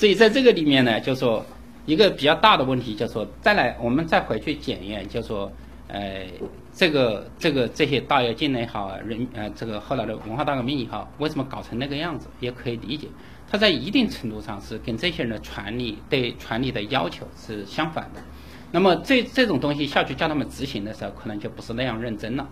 所以在这个里面呢，就说一个比较大的问题，就说再来我们再回去检验，就说呃这个这个这些大跃进也好，人呃这个后来的文化大革命也好，为什么搞成那个样子，也可以理解。它在一定程度上是跟这些人的权利对权利的要求是相反的。那么这这种东西下去叫他们执行的时候，可能就不是那样认真了。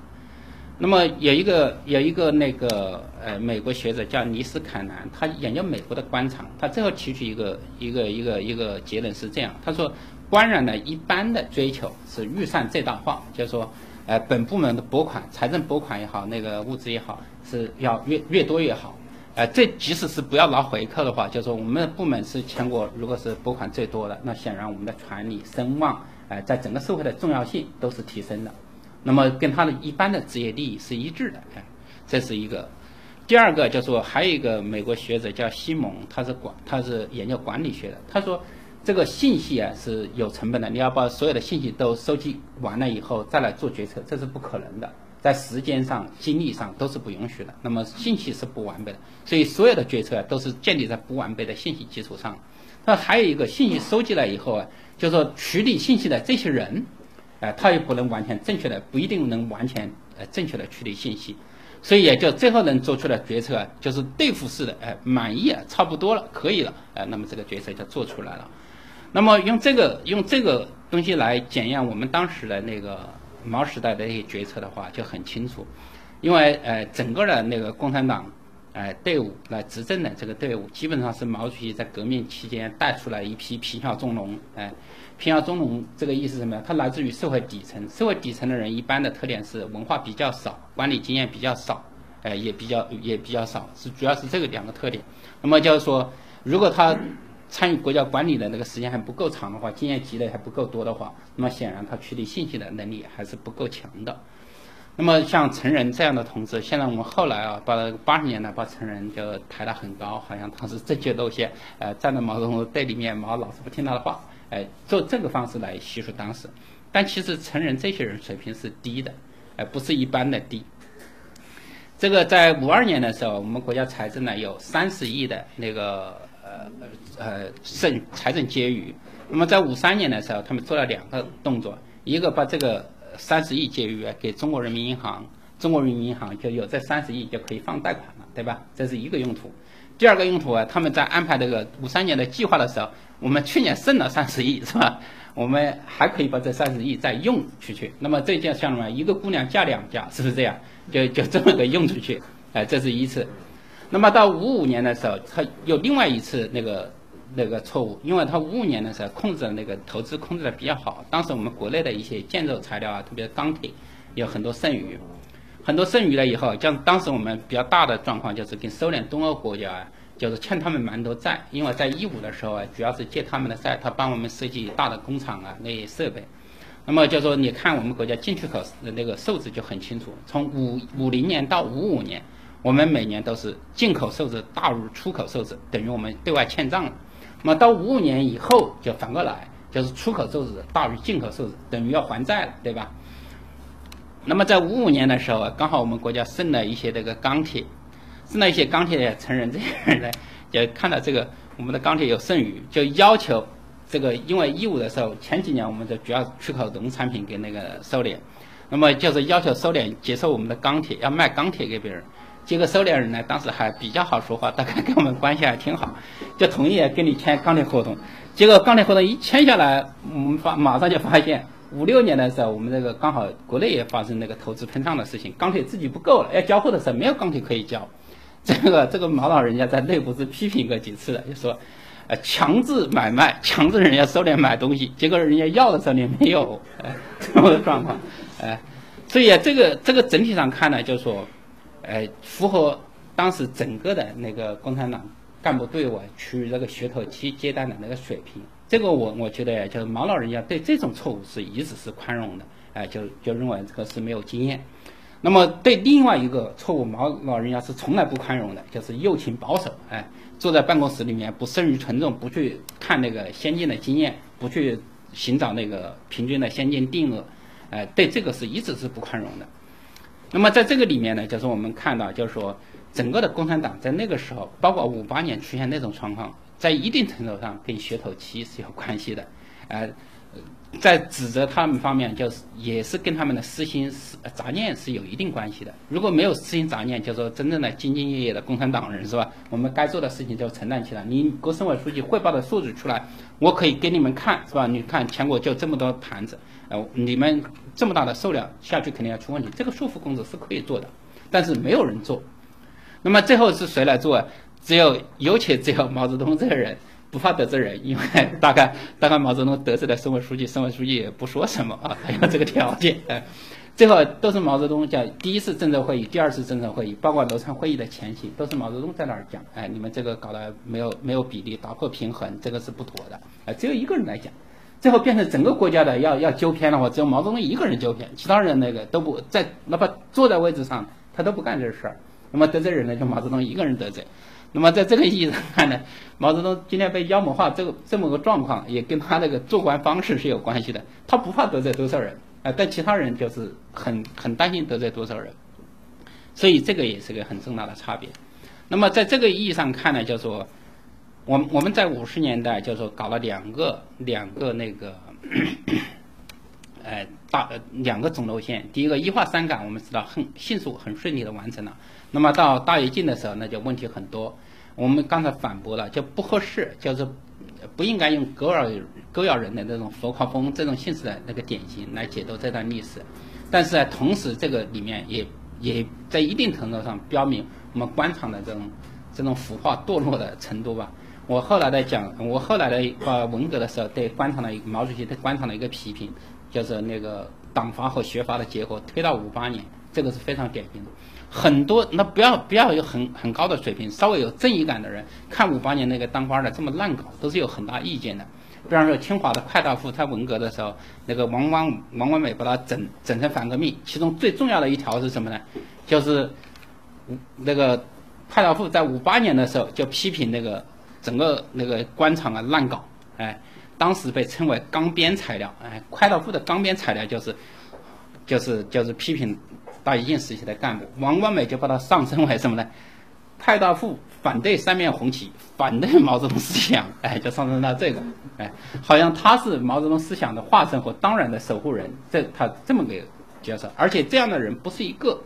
那么有一个有一个那个呃美国学者叫尼斯坎南，他研究美国的官场，他最后提取一个一个一个一个结论是这样，他说官员呢一般的追求是预算最大化，就是说呃本部门的拨款，财政拨款也好，那个物资也好，是要越越多越好。呃，这即使是不要拿回扣的话，就是说我们的部门是全国如果是拨款最多的，那显然我们的权力声望，呃，在整个社会的重要性都是提升的。那么跟他的一般的职业利益是一致的，哎，这是一个。第二个就是说，还有一个美国学者叫西蒙，他是管他是研究管理学的。他说，这个信息啊是有成本的，你要把所有的信息都收集完了以后再来做决策，这是不可能的，在时间上、精力上都是不允许的。那么信息是不完备的，所以所有的决策啊都是建立在不完备的信息基础上。那还有一个信息收集了以后啊，就是说处理信息的这些人。哎，他也不能完全正确的，不一定能完全呃正确的处理信息，所以也就最后能做出的决策，就是对付式的，哎，满意啊，差不多了，可以了，哎，那么这个决策就做出来了。那么用这个用这个东西来检验我们当时的那个毛时代的一些决策的话，就很清楚，因为呃整个的那个共产党哎队伍来执政的这个队伍，基本上是毛主席在革命期间带出来一批皮条中农，哎。偏要中农这个意思是什么呀？它来自于社会底层，社会底层的人一般的特点是文化比较少，管理经验比较少，哎，也比较也比较少，是主要是这个两个特点。那么就是说，如果他参与国家管理的那个时间还不够长的话，经验积累还不够多的话，那么显然他处理信息的能力还是不够强的。那么像陈仁这样的同志，现在我们后来啊，把八十年代把陈仁就抬得很高，好像他是正确路线，呃，站在毛泽东队里面，毛老是不听他的话。哎，做这个方式来叙述当时，但其实承认这些人水平是低的，哎，不是一般的低。这个在五二年的时候，我们国家财政呢有三十亿的那个呃呃剩财政结余。那么在五三年的时候，他们做了两个动作，一个把这个三十亿结余给中国人民银行，中国人民银行就有这三十亿就可以放贷款了，对吧？这是一个用途。第二个用途啊，他们在安排这个五三年的计划的时候，我们去年剩了三十亿，是吧？我们还可以把这三十亿再用出去。那么这件项目啊，一个姑娘嫁两家，是不是这样？就就这么个用出去，哎，这是一次。那么到五五年的时候，他有另外一次那个那个错误，因为他五五年的时候控制的那个投资控制的比较好，当时我们国内的一些建筑材料啊，特别钢铁，有很多剩余。很多剩余了以后，像当时我们比较大的状况就是跟苏联东欧国家啊，就是欠他们蛮多债，因为在一五的时候啊，主要是借他们的债，他帮我们设计大的工厂啊那些设备。那么就说你看我们国家进出口的那个数字就很清楚，从五五零年到五五年，我们每年都是进口数字大于出口数字，等于我们对外欠账了。那么到五五年以后就反过来，就是出口数字大于进口数字，等于要还债了，对吧？那么在五五年的时候，刚好我们国家剩了一些这个钢铁，是那些钢铁的，成人这些人呢，就看到这个我们的钢铁有剩余，就要求这个，因为一五的时候前几年我们的主要出口农产品给那个苏联，那么就是要求苏联接受我们的钢铁，要卖钢铁给别人。结果苏联人呢，当时还比较好说话，大概跟我们关系还挺好，就同意跟你签钢铁合同。结果钢铁合同一签下来，我们发马上就发现。五六年的时候，我们这个刚好国内也发生那个投资膨胀的事情，钢铁自己不够了，要交货的时候没有钢铁可以交。这个这个毛老人家在内部是批评过几次的，就说，呃，强制买卖，强制人家收敛买东西，结果人家要的时候你没有，这么个状况，哎，所以啊这个这个整体上看呢，就是说，呃，符合当时整个的那个共产党干部队伍处于这个学头期阶段的那个水平。这个我我觉得，就是毛老人家对这种错误是一直是宽容的，哎，就就认为这个是没有经验。那么对另外一个错误，毛老人家是从来不宽容的，就是右倾保守，哎，坐在办公室里面不善于群众，不去看那个先进的经验，不去寻找那个平均的先进定额，哎，对这个是一直是不宽容的。那么在这个里面呢，就是我们看到，就是说整个的共产党在那个时候，包括五八年出现那种状况。在一定程度上跟血头期是有关系的，哎。在指责他们方面，就是也是跟他们的私心、私杂念是有一定关系的。如果没有私心杂念，就说真正的兢兢业业的共产党人，是吧？我们该做的事情就承担起来。你国省委书记汇报的数字出来，我可以给你们看，是吧？你看全国就这么多盘子，呃，你们这么大的数量下去肯定要出问题。这个束缚工作是可以做的，但是没有人做。那么最后是谁来做？只有，尤其只有毛泽东这个人。不怕得罪人，因为大概大概毛泽东得罪了省委书记，省委书记也不说什么啊，他有这个条件。哎，最后都是毛泽东讲第一次政策会议，第二次政策会议，包括楼川会议的前期，都是毛泽东在那儿讲，哎，你们这个搞得没有没有比例，打破平衡，这个是不妥的。哎，只有一个人来讲，最后变成整个国家的要要纠偏的话，只有毛泽东一个人纠偏，其他人那个都不在，哪怕坐在位置上，他都不干这事儿。那么得罪人呢，就毛泽东一个人得罪。那么在这个意义上看呢，毛泽东今天被妖魔化，这个这么个状况也跟他那个做官方式是有关系的。他不怕得罪多少人，啊，但其他人就是很很担心得罪多少人，所以这个也是个很重大的差别。那么在这个意义上看呢，就说我我们在五十年代就说搞了两个两个那个，哎大两个总路线，第一个一化三改，我们知道很迅速很顺利的完成了。那么到大跃进的时候，那就问题很多。我们刚才反驳了，就不合适，就是不应该用狗咬狗咬人的那种佛靠风这种性质的那个典型来解读这段历史。但是呢，同时这个里面也也在一定程度上标明我们官场的这种这种腐化堕落的程度吧。我后来在讲，我后来的呃文革的时候对官场的毛主席对官场的一个批评，就是那个党阀和学阀的结合推到五八年，这个是非常典型的。很多那不要不要有很很高的水平，稍微有正义感的人看五八年那个当官的这么乱搞，都是有很大意见的。比方说清华的快大附，他文革的时候，那个王光王光美把他整整成反革命，其中最重要的一条是什么呢？就是那个快大附在五八年的时候就批评那个整个那个官场啊乱搞，哎，当时被称为钢鞭材料，哎，快大附的钢鞭材料就是就是就是批评。大跃进时期的干部王光美就把他上升为什么呢？派大副反对三面红旗，反对毛泽东思想，哎，就上升到这个，哎，好像他是毛泽东思想的化身和当然的守护人，这他这么个角色，而且这样的人不是一个。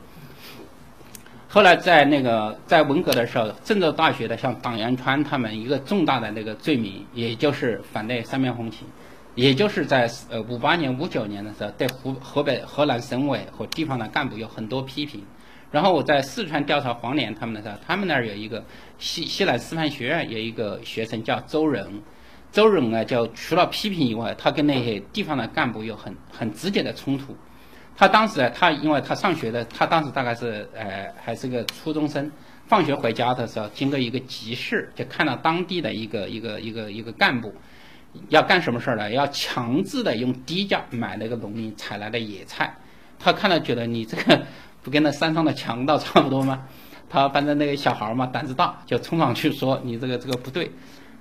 后来在那个在文革的时候，郑州大学的像党员川他们一个重大的那个罪名，也就是反对三面红旗。也就是在呃五八年、五九年的时候，对湖河北、河南省委和地方的干部有很多批评。然后我在四川调查黄连他们的时候，他们那儿有一个西西南师范学院有一个学生叫周仁，周仁呢就除了批评以外，他跟那些地方的干部有很很直接的冲突。他当时他因为他上学的，他当时大概是呃还是个初中生，放学回家的时候，经过一个集市，就看到当地的一个一个一个一个干部。要干什么事儿呢？要强制的用低价买那个农民采来的野菜，他看了觉得你这个不跟那山上的强盗差不多吗？他反正那个小孩嘛胆子大，就冲上去说你这个这个不对。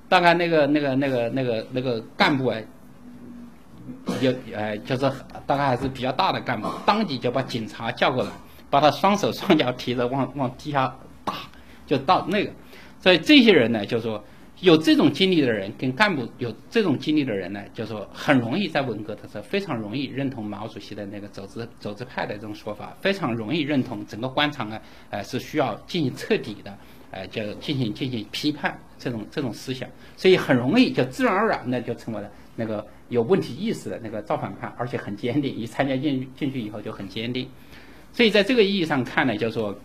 大概那个那个那个那个那个干部哎，有哎就是大概还是比较大的干部，当即就把警察叫过来，把他双手双脚提着往往地下打，就到那个。所以这些人呢，就说。有这种经历的人，跟干部有这种经历的人呢，就说很容易在文革的时候非常容易认同毛主席的那个走资走资派的这种说法，非常容易认同整个官场啊，呃是需要进行彻底的，呃就进行进行批判这种这种思想，所以很容易就自然而然的就成为了那个有问题意识的那个造反派，而且很坚定，一参加进进去以后就很坚定，所以在这个意义上看呢，就是说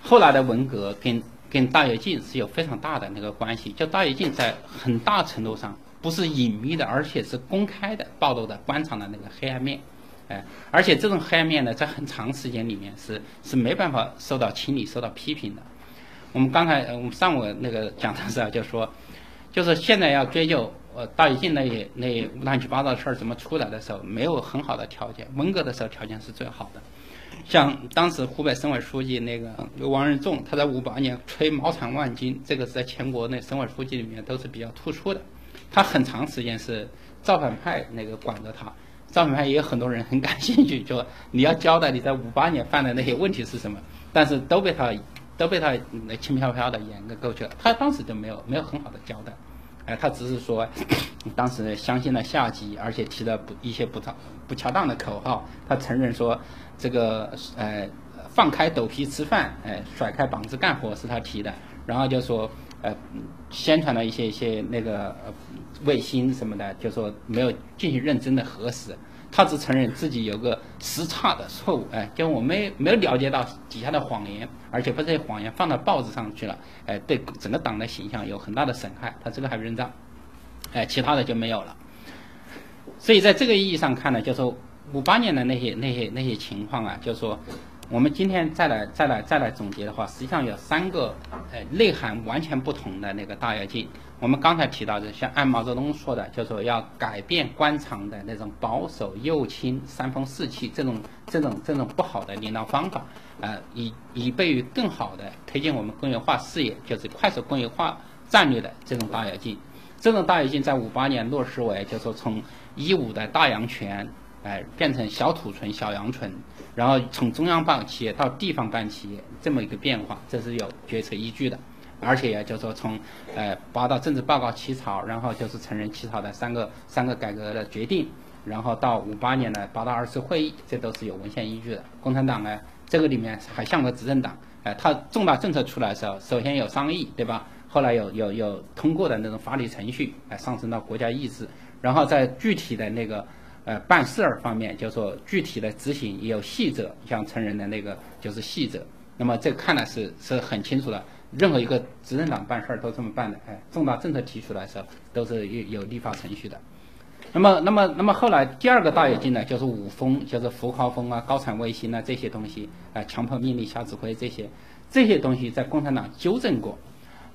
后来的文革跟。跟大跃进是有非常大的那个关系，就大跃进在很大程度上不是隐秘的，而且是公开的暴露的官场的那个黑暗面，哎，而且这种黑暗面呢，在很长时间里面是是没办法受到清理、受到批评的。我们刚才我们上午那个讲的时候就说，就是现在要追究呃大跃进那些那乱七八糟的事儿怎么出来的时候，没有很好的条件，文革的时候条件是最好的。像当时湖北省委书记那个王任重，他在五八年吹毛产万金，这个是在全国那省委书记里面都是比较突出的。他很长时间是造反派那个管着他，造反派也有很多人很感兴趣，就你要交代你在五八年犯的那些问题是什么，但是都被他都被他轻飘飘的掩个过去了。他当时就没有没有很好的交代，哎，他只是说当时相信了下级，而且提了不一些不当不恰当的口号。他承认说这个呃放开斗皮吃饭，哎，甩开膀子干活是他提的。然后就说呃宣传了一些一些那个卫星什么的，就说没有进行认真的核实。他只承认自己有个时差的错误，哎，就我没没有了解到底下的谎言，而且把这些谎言放到报纸上去了，哎，对整个党的形象有很大的损害，他这个还认账，哎，其他的就没有了。所以在这个意义上看呢，就说五八年的那些那些那些情况啊，就说我们今天再来再来再来总结的话，实际上有三个，呃，内涵完全不同的那个大跃进。我们刚才提到的，像按毛泽东说的，就说要改变官场的那种保守、右倾、三风四气这种、这种、这种不好的领导方法，呃，以以备于更好的推进我们工业化事业，就是快速工业化战略的这种大跃进。这种大跃进在五八年落实为，就说从一五的大洋权，哎，变成小土存、小洋存，然后从中央办企业到地方办企业这么一个变化，这是有决策依据的。而且也就是说从，呃，八道政治报告起草，然后就是承认起草的三个三个改革的决定，然后到五八年的八大二次会议，这都是有文献依据的。共产党呢，这个里面还像个执政党，哎，它重大政策出来的时候，首先有商议，对吧？后来有有有通过的那种法律程序，哎，上升到国家意志，然后在具体的那个呃办事儿方面，就说具体的执行也有细则，像成人的那个就是细则。那么这看来是是很清楚的。任何一个执政党办事儿都这么办的，哎，重大政策提出来的时候都是有有立法程序的。那么，那么，那么后来第二个大跃进呢，就是五风，就是浮夸风啊、高产卫星啊这些东西，啊，强迫命令、瞎指挥这些，这些东西在共产党纠正过。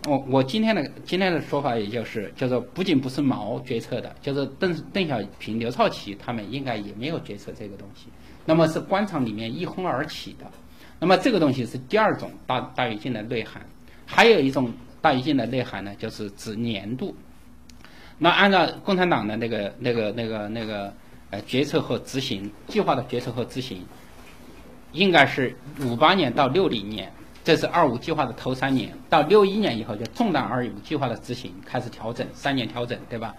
我我今天的今天的说法也就是，就是不仅不是毛决策的，就是邓邓小平、刘少奇他们应该也没有决策这个东西。那么是官场里面一哄而起的。那么这个东西是第二种大大跃进的内涵。还有一种大跃进的内涵呢，就是指年度。那按照共产党的那个、那个、那个、那个呃决策和执行计划的决策和执行，应该是五八年到六零年，这是二五计划的头三年，到六一年以后就重大二五计划的执行开始调整，三年调整，对吧？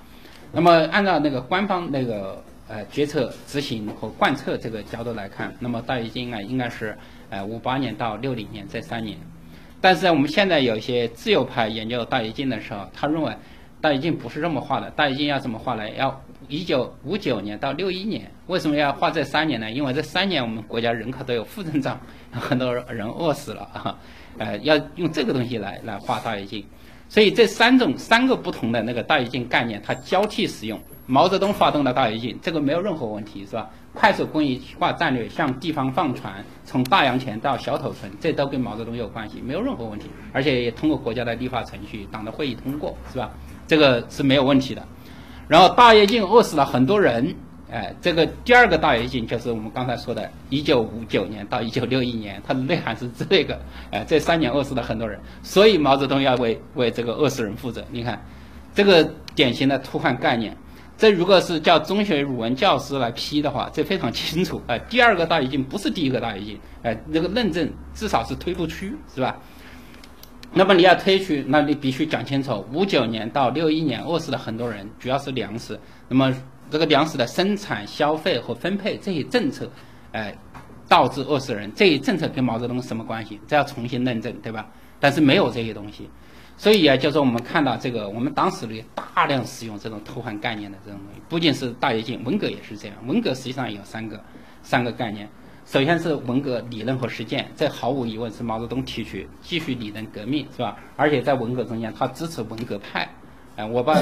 那么按照那个官方那个呃决策执行和贯彻这个角度来看，那么大跃进啊应该是呃五八年到六零年这三年。但是我们现在有一些自由派研究大跃进的时候，他认为大跃进不是这么画的，大跃进要怎么画呢？要一九五九年到六一年，为什么要画这三年呢？因为这三年我们国家人口都有负增长，很多人饿死了啊，呃，要用这个东西来来画大跃进。所以这三种三个不同的那个大跃进概念，它交替使用。毛泽东发动的大跃进，这个没有任何问题，是吧？快速工业化战略向地方放权，从大洋权到小头村，这都跟毛泽东有关系，没有任何问题。而且也通过国家的立法程序，党的会议通过，是吧？这个是没有问题的。然后大跃进饿死了很多人，哎，这个第二个大跃进就是我们刚才说的1959年到1961年，它的内涵是这个，哎，这三年饿死了很多人，所以毛泽东要为为这个饿死人负责。你看，这个典型的偷换概念。这如果是叫中学语文教师来批的话，这非常清楚。哎，第二个大跃进不是第一个大跃进，哎，这个论证至少是推不出，是吧？那么你要推出，那你必须讲清楚，五九年到六一年饿死了很多人，主要是粮食。那么这个粮食的生产、消费和分配这些政策，哎，导致饿死人，这些政策跟毛泽东什么关系？这要重新论证，对吧？但是没有这些东西。所以啊，就是我们看到这个，我们当时里大量使用这种偷换概念的这种东西，不仅是大跃进，文革也是这样。文革实际上有三个三个概念，首先是文革理论和实践，这毫无疑问是毛泽东提出继续理论革命，是吧？而且在文革中间，他支持文革派，哎，我把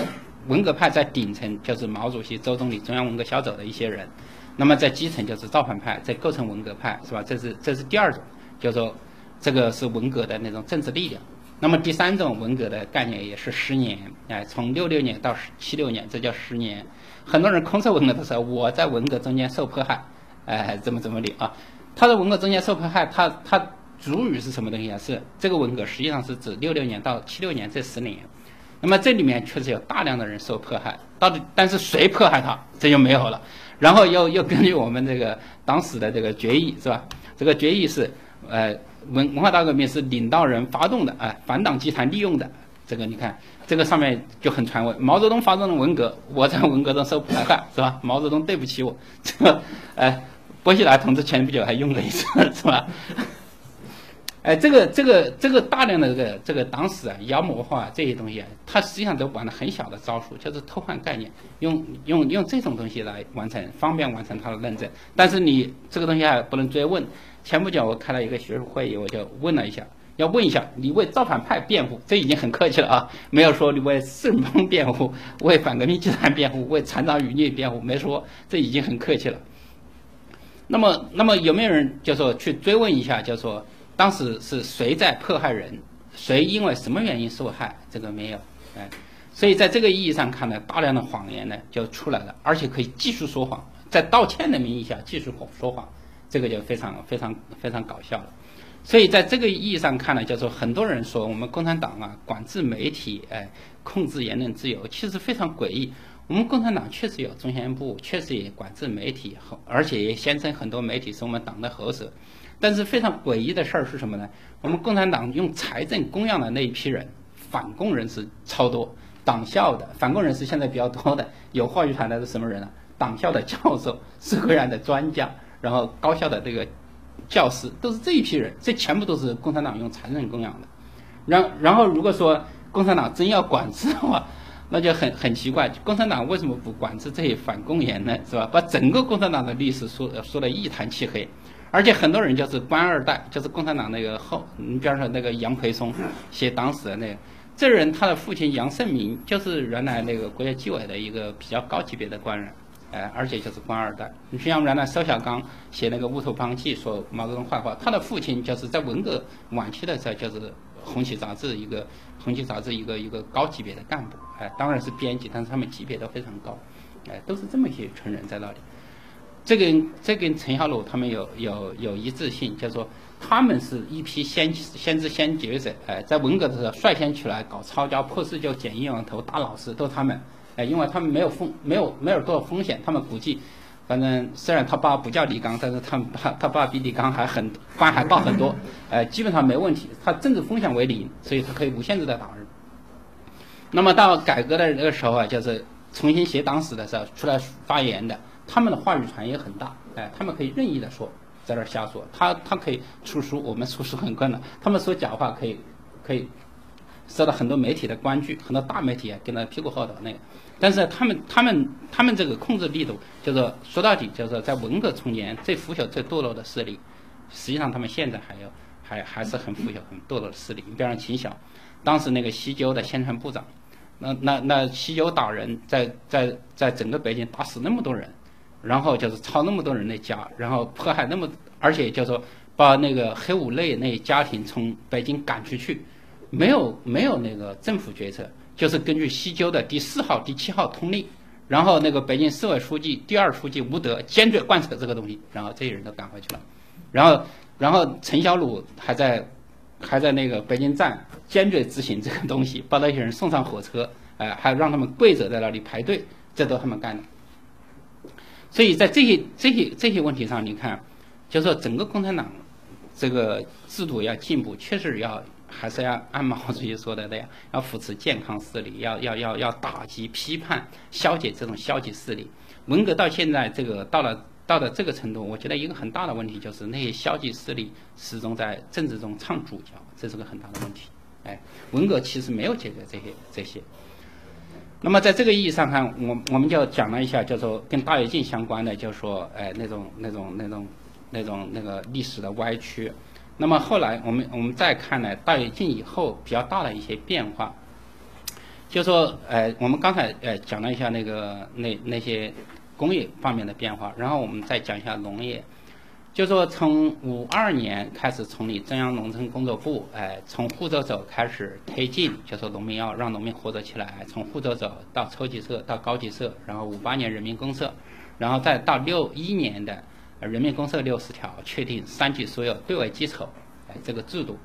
文革派在顶层就是毛主席、周总理、中央文革小组的一些人，那么在基层就是造反派，在构成文革派，是吧？这是这是第二种，就是说这个是文革的那种政治力量。那么第三种文革的概念也是十年，哎，从六六年到七六年，这叫十年。很多人控诉文革的时候，我在文革中间受迫害，哎，怎么怎么的啊？他在文革中间受迫害，他他主语是什么东西啊？是这个文革实际上是指六六年到七六年这十年。那么这里面确实有大量的人受迫害，到底但是谁迫害他，这就没有了。然后又又根据我们这个当时的这个决议是吧？这个决议是。呃，文文化大革命是领导人发动的，啊，反党集团利用的。这个你看，这个上面就很传闻。毛泽东发动了文革，我在文革中受迫害，是吧？毛泽东对不起我。这个，哎，薄熙来同志前不久还用了一次，是吧？哎，这个这个这个大量的这个这个党史啊、妖魔化这些东西啊，它实际上都玩了很小的招数，就是偷换概念，用用用这种东西来完成，方便完成他的论证。但是你这个东西还不能追问。前不久我开了一个学术会议，我就问了一下，要问一下你为造反派辩护，这已经很客气了啊，没有说你为四人帮辩护、为反革命集团辩护、为残党余孽辩护，没说，这已经很客气了。那么，那么有没有人就说去追问一下，就说当时是谁在迫害人，谁因为什么原因受害？这个没有，哎，所以在这个意义上看呢，大量的谎言呢就出来了，而且可以继续说谎，在道歉的名义下继续说谎。这个就非常非常非常搞笑了，所以在这个意义上看呢，就说很多人说我们共产党啊管制媒体，哎，控制言论自由，其实非常诡异。我们共产党确实有中宣部，确实也管制媒体，而且也宣称很多媒体是我们党的喉舌。但是非常诡异的事儿是什么呢？我们共产党用财政供养的那一批人，反共人士超多，党校的反共人士现在比较多的，有话语权的是什么人啊？党校的教授，社会上的专家。然后高校的这个教师都是这一批人，这全部都是共产党用财政供养的。然然后如果说共产党真要管制的话，那就很很奇怪，共产党为什么不管制这些反共言呢？是吧？把整个共产党的历史说说的一潭漆黑，而且很多人就是官二代，就是共产党那个后，你比方说那个杨培松写党史的那个，这人他的父亲杨胜明就是原来那个国家纪委的一个比较高级别的官员。哎，而且就是官二代。你像原来邵小刚写那个《乌托邦记》，说毛泽东坏话，他的父亲就是在文革晚期的时候，就是《红旗》杂志一个《红旗》杂志一个一个高级别的干部。哎，当然是编辑，但是他们级别都非常高。哎，都是这么一些成人在那里。这跟这跟陈小鲁他们有有有一致性，就是说他们是一批先先知先觉者。哎，在文革的时候率先起来搞抄家破四旧、剪阴阳头、打老师，都是他们。哎，因为他们没有风，没有没有多少风险，他们估计，反正虽然他爸不叫李刚，但是他们爸他爸比李刚还很官还高很多，哎，基本上没问题，他政治风险为零，所以他可以无限制的打人。那么到改革的那个时候啊，就是重新写党史的时候出来发言的，他们的话语权也很大，哎，他们可以任意的说，在那瞎说，他他可以出书，我们出书很困难，他们说假话可以可以受到很多媒体的关注，很多大媒体啊跟他屁股后头那个。但是他们他们他们这个控制力度，就是说到底，就是在文革中间最腐朽、最堕落的势力，实际上他们现在还有还还是很腐朽、很堕落的势力。你比方说秦晓，当时那个西郊的宣传部长，那那那西郊打人，在在在整个北京打死那么多人，然后就是抄那么多人的家，然后迫害那么，而且就说把那个黑五类那家庭从北京赶出去，没有没有那个政府决策。就是根据西郊的第四号、第七号通令，然后那个北京市委书记、第二书记吴德坚决贯彻这个东西，然后这些人都赶回去了，然后，然后陈小鲁还在，还在那个北京站坚决执行这个东西，把那些人送上火车，哎，还让他们跪着在那里排队，这都他们干的。所以在这些这些这些问题上，你看，就说整个共产党这个制度要进步，确实要。还是要按毛主席说的那样，要扶持健康势力，要要要要打击、批判、消解这种消极势力。文革到现在这个到了到了这个程度，我觉得一个很大的问题就是那些消极势力始终在政治中唱主角，这是个很大的问题。哎，文革其实没有解决这些这些。那么在这个意义上看，我我们就讲了一下，就说跟大跃进相关的，就说哎那种那种那种那种那个历史的歪曲。那么后来，我们我们再看呢，大跃进以后比较大的一些变化，就说，呃，我们刚才呃讲了一下那个那那些工业方面的变化，然后我们再讲一下农业，就说从五二年开始成立中央农村工作部，哎，从户口走开始推进，就说农民要让农民活着起来，从户口走到初级社到高级社，然后五八年人民公社，然后再到六一年的。人民公社六十条确定三级所有对外基础，哎，这个制度，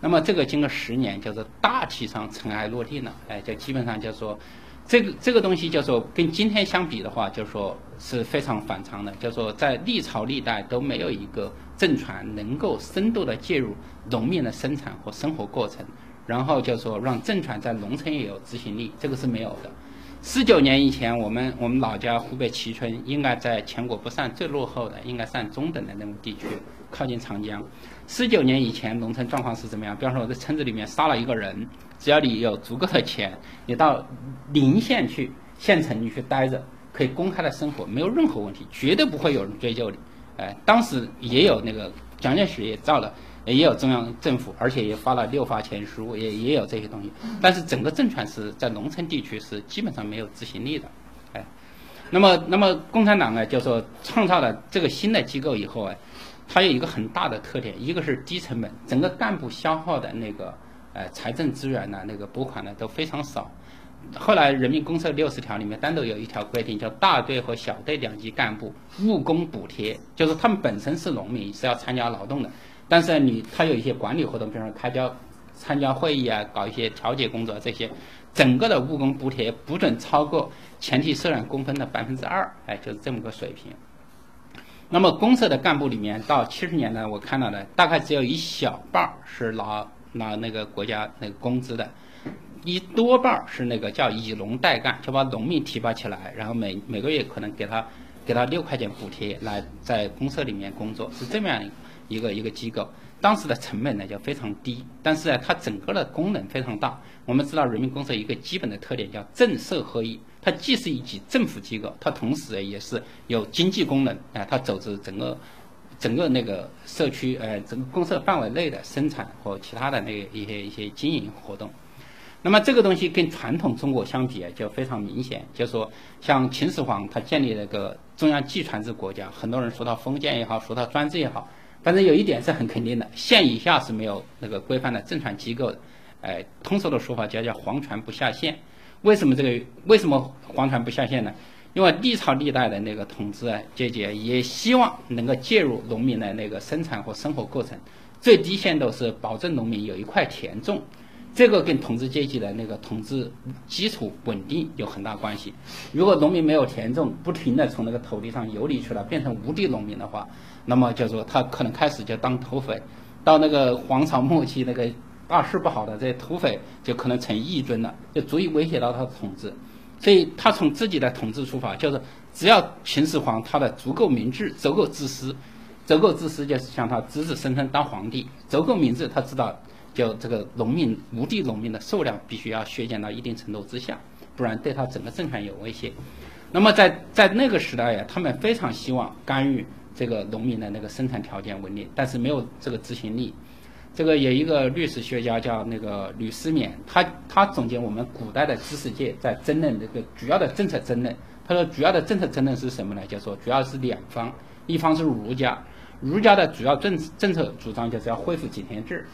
那么这个经过十年，就是大体上尘埃落定了，哎，就基本上就说，这个这个东西就说跟今天相比的话，就说是非常反常的，就说在历朝历代都没有一个政权能够深度的介入农民的生产和生活过程，然后就说让政权在农村也有执行力，这个是没有的。四九年以前，我们我们老家湖北蕲春应该在全国不算最落后的，应该算中等的那种地区，靠近长江。四九年以前，农村状况是怎么样？比方说，我在村子里面杀了一个人，只要你有足够的钱，你到邻县去、县城你去待着，可以公开的生活，没有任何问题，绝对不会有人追究你。哎，当时也有那个蒋介石也造了，也有中央政府，而且也发了六发钱书，也也有这些东西。但是整个政权是在农村地区是基本上没有执行力的。哎，那么那么共产党呢，就说创造了这个新的机构以后啊。它有一个很大的特点，一个是低成本，整个干部消耗的那个呃财政资源呢，那个拨款呢都非常少。后来人民公社六十条里面单独有一条规定，叫大队和小队两级干部务工补贴，就是他们本身是农民，是要参加劳动的，但是你他有一些管理活动，比如说开交、参加会议啊，搞一些调解工作这些，整个的务工补贴不准超过前提收养工分的百分之二，哎，就是这么个水平。那么公社的干部里面，到七十年代我看到的，大概只有一小半是拿拿那个国家那个工资的，一多半儿是那个叫以农代干，就把农民提拔起来，然后每每个月可能给他给他六块钱补贴，来在公社里面工作，是这么样一个一个机构。当时的成本呢就非常低，但是呢它整个的功能非常大。我们知道人民公社一个基本的特点叫政社合一。它既是一级政府机构，它同时也是有经济功能，啊，它组织整个整个那个社区，呃，整个公社范围内的生产和其他的那个一些一些经营活动。那么这个东西跟传统中国相比啊，就非常明显，就是说像秦始皇他建立那个中央集权制国家，很多人说他封建也好，说他专制也好，反正有一点是很肯定的，县以下是没有那个规范的政权机构的，哎，通俗的说法叫叫皇权不下县。为什么这个为什么皇权不下县呢？因为历朝历代的那个统治阶级也希望能够介入农民的那个生产和生活过程，最低限度是保证农民有一块田种，这个跟统治阶级的那个统治基础稳定有很大关系。如果农民没有田种，不停地从那个土地上游离出来，变成无地农民的话，那么就说他可能开始就当土匪，到那个皇朝末期那个。大事不好的这些土匪就可能成异尊了，就足以威胁到他的统治。所以他从自己的统治出发，就是只要秦始皇他的足够明智、足够自私、足够自私，就是像他子子孙孙当皇帝；足够明智，他知道就这个农民无地农民的数量必须要削减到一定程度之下，不然对他整个政权有威胁。那么在在那个时代呀，他们非常希望干预这个农民的那个生产条件稳定，但是没有这个执行力。这个有一个历史学家叫那个吕思勉，他他总结我们古代的知识界在争论这个主要的政策争论。他说主要的政策争论是什么呢？就说主要是两方，一方是儒家，儒家的主要政政策主张就是要恢复井田制，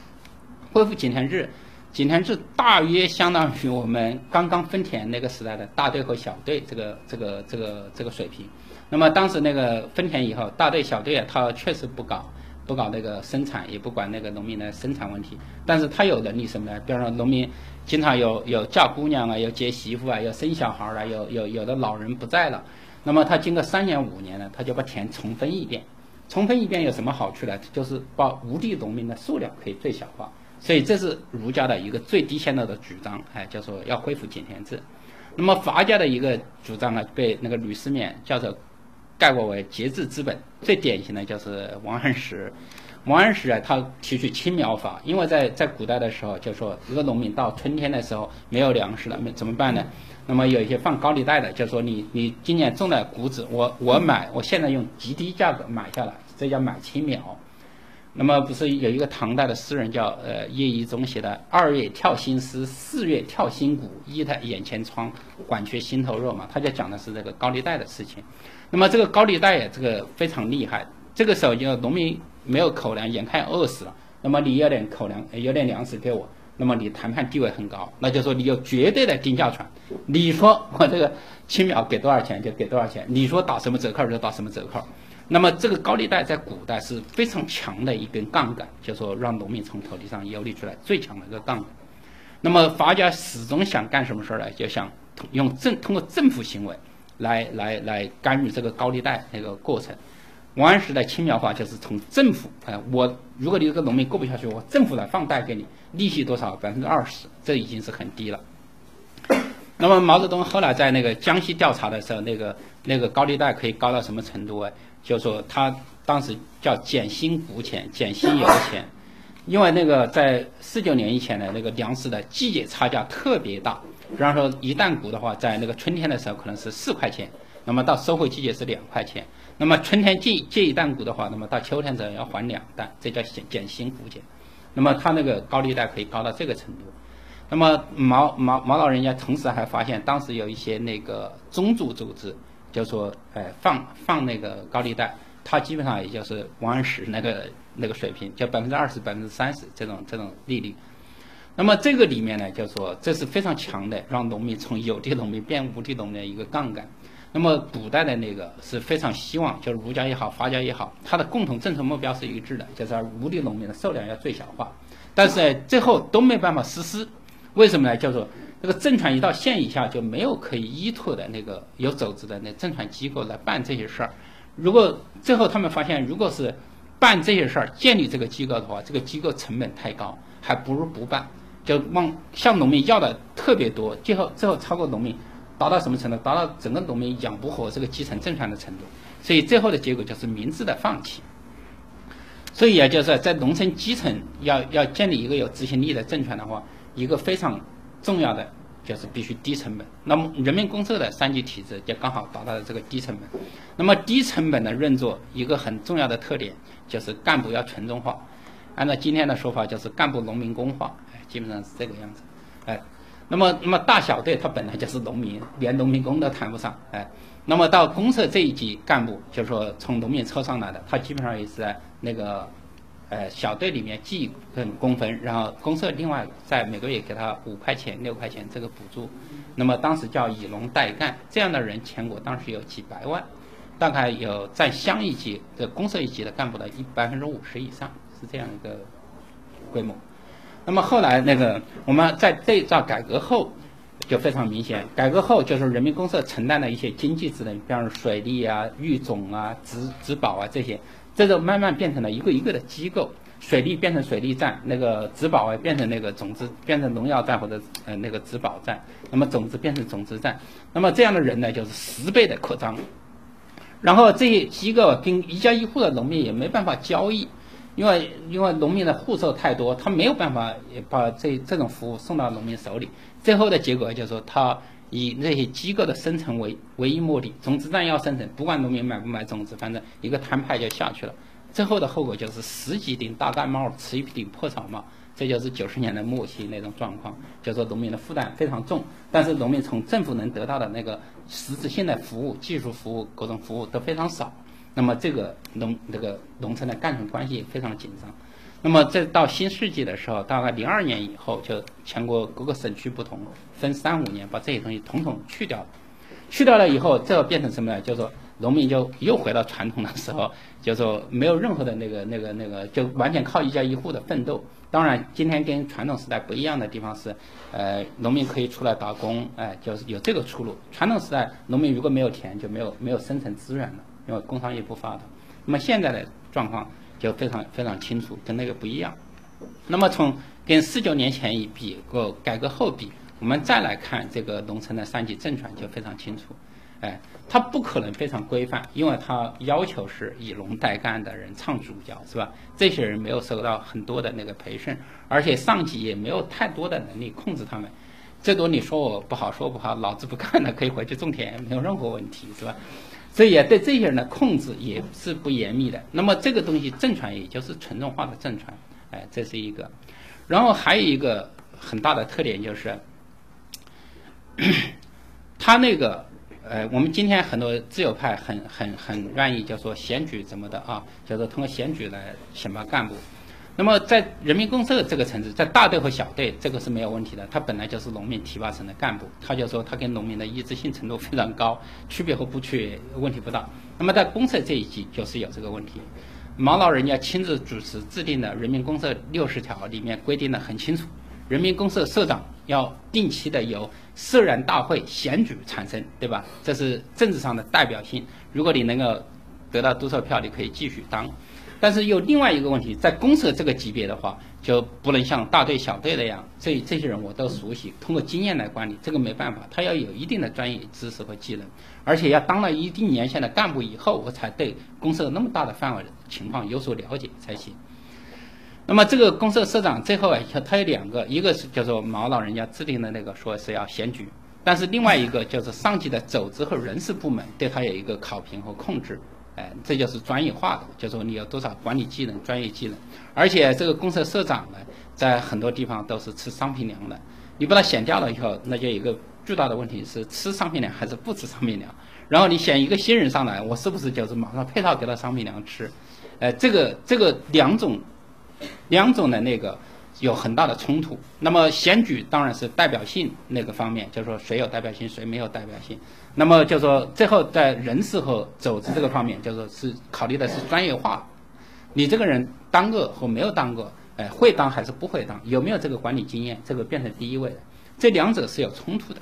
恢复井田制，井田制大约相当于我们刚刚分田那个时代的大队和小队这个这个这个这个水平。那么当时那个分田以后，大队小队啊，他确实不搞。不搞那个生产，也不管那个农民的生产问题，但是他有能力什么呢？比方说，农民经常有有嫁姑娘啊，有接媳妇啊，有生小孩啊，有有有的老人不在了，那么他经过三年五年呢，他就把田重分一遍，重分一遍有什么好处呢？就是把无地农民的数量可以最小化，所以这是儒家的一个最低限度的主张，哎，就说要恢复井田制。那么法家的一个主张呢，被那个吕思勉教授。概括为节制资本，最典型的就是王安石。王安石啊，他提出青苗法，因为在在古代的时候，就说一个农民到春天的时候没有粮食了，怎么办呢？那么有一些放高利贷的，就说你你今年种的谷子，我我买，我现在用极低价格买下来，这叫买青苗。那么不是有一个唐代的诗人叫呃叶一中写的“二月跳新丝，四月跳新谷，一台眼前窗，管缺心头肉”嘛？他就讲的是这个高利贷的事情。那么这个高利贷呀，这个非常厉害。这个时候就农民没有口粮，眼看饿死了，那么你有点口粮，有点粮食给我，那么你谈判地位很高，那就说你有绝对的定价权。你说我这个青苗给多少钱就给多少钱，你说打什么折扣就打什么折扣。那么这个高利贷在古代是非常强的一根杠杆，就说让农民从土地上游离出来最强的一个杠杆。那么法家始终想干什么事儿呢？就想用政通过政府行为来来来干预这个高利贷那个过程。王安石的轻描化就是从政府，哎，我如果你这个农民过不下去，我政府来放贷给你，利息多少？百分之二十，这已经是很低了。那么毛泽东后来在那个江西调查的时候，那个那个高利贷可以高到什么程度啊？就说他当时叫减薪补钱、减薪油钱，因为那个在四九年以前的那个粮食的季节差价特别大，比方说一担谷的话，在那个春天的时候可能是四块钱，那么到收获季节是两块钱。那么春天借借一担谷的话，那么到秋天时候要还两担，这叫减减薪股减。那么他那个高利贷可以高到这个程度。那么毛毛毛老人家同时还发现，当时有一些那个宗族组织，就说，哎，放放那个高利贷，他基本上也就是王安石那个那个水平，就百分之二十、百分之三十这种这种利率。那么这个里面呢，就说这是非常强的，让农民从有地农民变无地农民的一个杠杆。那么古代的那个是非常希望，就是儒家也好，法家也好，它的共同政策目标是一致的，就是无地农民的数量要最小化。但是最后都没办法实施。为什么呢？叫做这个政权一到县以下就没有可以依托的那个有组织的那政权机构来办这些事儿。如果最后他们发现，如果是办这些事儿，建立这个机构的话，这个机构成本太高，还不如不办。就往向农民要的特别多，最后最后超过农民，达到什么程度？达到整个农民养不活这个基层政权的程度。所以最后的结果就是明智的放弃。所以也就是在农村基层要要建立一个有执行力的政权的话。一个非常重要的就是必须低成本。那么人民公社的三级体制就刚好达到了这个低成本。那么低成本的运作一个很重要的特点就是干部要群众化。按照今天的说法就是干部农民工化，基本上是这个样子。哎，那么那么大小队他本来就是农民，连农民工都谈不上。哎，那么到公社这一级干部，就是说从农民抽上来的，他基本上也是那个。呃，小队里面记份工分，然后公社另外在每个月给他五块钱、六块钱这个补助。那么当时叫以农代干，这样的人全国当时有几百万，大概有在乡一级、的公社一级的干部的一百分之五十以上是这样一个规模。那么后来那个我们在对照改革后就非常明显，改革后就是人民公社承担的一些经济职能，比方水利啊、育种啊、植植保啊这些。这就慢慢变成了一个一个的机构，水利变成水利站，那个植保啊变成那个种子，变成农药站或者呃那个植保站，那么种子变成种子站，那么这样的人呢就是十倍的扩张，然后这些机构跟一家一户的农民也没办法交易，因为因为农民的户数太多，他没有办法把这这种服务送到农民手里，最后的结果就是说他。以那些机构的生存为唯一目的，种子站要生存，不管农民买不买种子，反正一个摊派就下去了。最后的后果就是十几顶大盖帽，吃一顶破草帽，这就是九十年代末期那种状况，就说农民的负担非常重，但是农民从政府能得到的那个实质性的服务、技术服务、各种服务都非常少。那么这个农这个农村的干省关系非常紧张。那么，这到新世纪的时候，大概零二年以后，就全国各个省区不同，分三五年把这些东西统统去掉，去掉了以后，这变成什么呢？就说农民就又回到传统的时候，就说没有任何的那个、那个、那个，就完全靠一家一户的奋斗。当然，今天跟传统时代不一样的地方是，呃，农民可以出来打工，哎，就是有这个出路。传统时代，农民如果没有田，就没有没有生存资源了，因为工商业不发达。那么现在的状况。就非常非常清楚，跟那个不一样。那么从跟四九年前一比，和改革后比，我们再来看这个农村的三级政权就非常清楚。哎，它不可能非常规范，因为它要求是以农代干的人唱主角，是吧？这些人没有受到很多的那个培训，而且上级也没有太多的能力控制他们。最多你说我不好说不好，老子不干了，可以回去种田，没有任何问题，是吧？所以对这些人的控制也是不严密的。那么这个东西政权也就是群众化的政权，哎，这是一个。然后还有一个很大的特点就是，他那个呃，我们今天很多自由派很很很愿意叫做选举怎么的啊，叫做通过选举来选拔干部。那么在人民公社这个层次，在大队和小队这个是没有问题的，他本来就是农民提拔成的干部，他就说他跟农民的一致性程度非常高，区别和不区别问题不大。那么在公社这一级就是有这个问题，毛老人家亲自主持制定的人民公社六十条里面规定的很清楚，人民公社社长要定期的由社员大会选举产生，对吧？这是政治上的代表性。如果你能够得到多少票，你可以继续当。但是有另外一个问题，在公社这个级别的话，就不能像大队、小队那样，这这些人我都熟悉，通过经验来管理，这个没办法，他要有一定的专业知识和技能，而且要当了一定年限的干部以后，我才对公社那么大的范围情况有所了解才行。那么这个公社社长最后啊，他有两个，一个是叫做毛老人家制定的那个说是要选举，但是另外一个就是上级的组织和人事部门对他有一个考评和控制。哎，这就是专业化的，就说你有多少管理技能、专业技能，而且这个公社社长呢，在很多地方都是吃商品粮的，你把他选掉了以后，那就有一个巨大的问题是吃商品粮还是不吃商品粮？然后你选一个新人上来，我是不是就是马上配套给他商品粮吃？哎，这个这个两种两种的那个。有很大的冲突。那么选举当然是代表性那个方面，就是说谁有代表性，谁没有代表性。那么就说最后在人事和组织这个方面，就说是考虑的是专业化。你这个人当过和没有当过，哎，会当还是不会当，有没有这个管理经验，这个变成第一位的。这两者是有冲突的。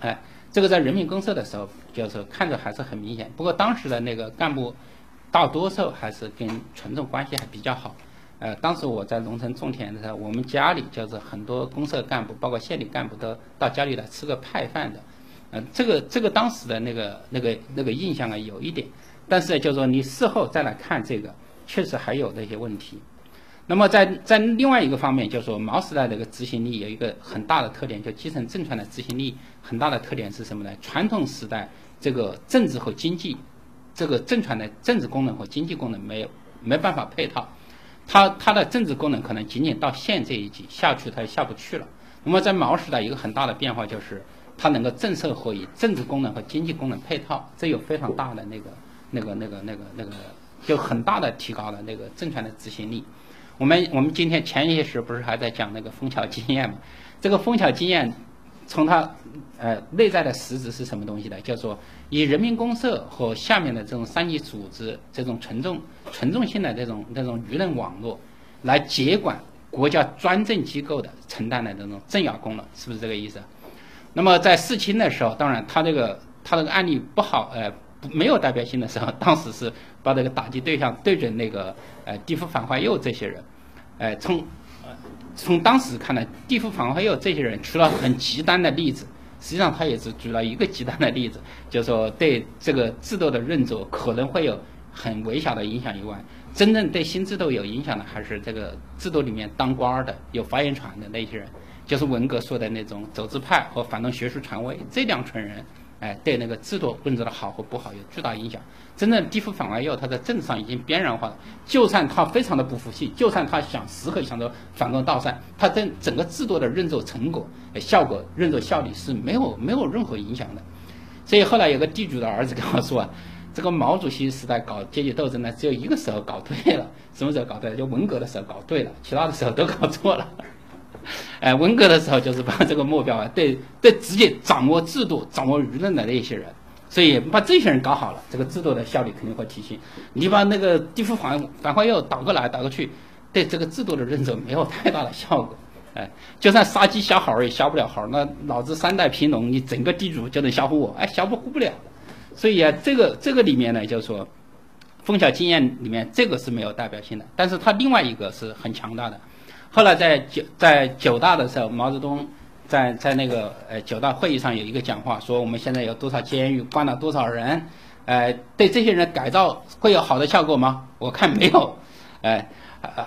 哎，这个在人民公社的时候，就是看着还是很明显。不过当时的那个干部，大多数还是跟群众关系还比较好。呃，当时我在农村种田的时候，我们家里就是很多公社干部，包括县里干部都到家里来吃个派饭的。呃，这个这个当时的那个那个那个印象啊，有一点。但是就说你事后再来看这个，确实还有那些问题。那么在在另外一个方面，就是说毛时代这个执行力有一个很大的特点，就基层政权的执行力很大的特点是什么呢？传统时代这个政治和经济，这个政权的政治功能和经济功能没有没办法配套。它它的政治功能可能仅仅到县这一级，下去它下不去了。那么在毛时代，一个很大的变化就是，它能够政策合一，政治功能和经济功能配套，这有非常大的那个那个那个那个那个，就很大的提高了那个政权的执行力。我们我们今天前一些时不是还在讲那个枫桥经验嘛？这个枫桥经验。从它呃内在的实质是什么东西呢？叫做以人民公社和下面的这种三级组织这种群众群众性的这种这种舆论网络，来接管国家专政机构的承担的这种镇压功能，是不是这个意思？那么在四清的时候，当然他这个他这个案例不好，呃，没有代表性的时候，当时是把这个打击对象对准那个呃地府樊怀佑这些人，呃从。从当时看来，地府樊怀佑这些人，除了很极端的例子，实际上他也是举了一个极端的例子，就是说对这个制度的认作可能会有很微小的影响以外，真正对新制度有影响的，还是这个制度里面当官的、有发言权的那些人，就是文革说的那种走资派和反动学术权威这两群人。哎，对那个制度论作的好和不好有巨大影响。真正地府反外右，他在政治上已经边缘化了。就算他非常的不服气，就算他想时刻想着反攻倒山，他对整个制度的认作成果、效果、认作效率是没有没有任何影响的。所以后来有个地主的儿子跟我说啊，这个毛主席时代搞阶级斗争呢，只有一个时候搞对了，什么时候搞对了？就文革的时候搞对了，其他的时候都搞错了。哎，文革的时候就是把这个目标啊，对对，直接掌握制度、掌握舆论的那些人，所以把这些人搞好了，这个制度的效率肯定会提升。你把那个地府反反坏右倒过来倒过去，对这个制度的认证没有太大的效果。哎，就算杀鸡消耗也消不了猴，那老子三代贫农，你整个地主就能消唬我？哎，消不唬不了。所以啊，这个这个里面呢，就是说，枫桥经验里面这个是没有代表性的，但是它另外一个是很强大的。后来在九在九大的时候，毛泽东在在那个呃九大会议上有一个讲话，说我们现在有多少监狱，关了多少人，呃，对这些人改造会有好的效果吗？我看没有，哎，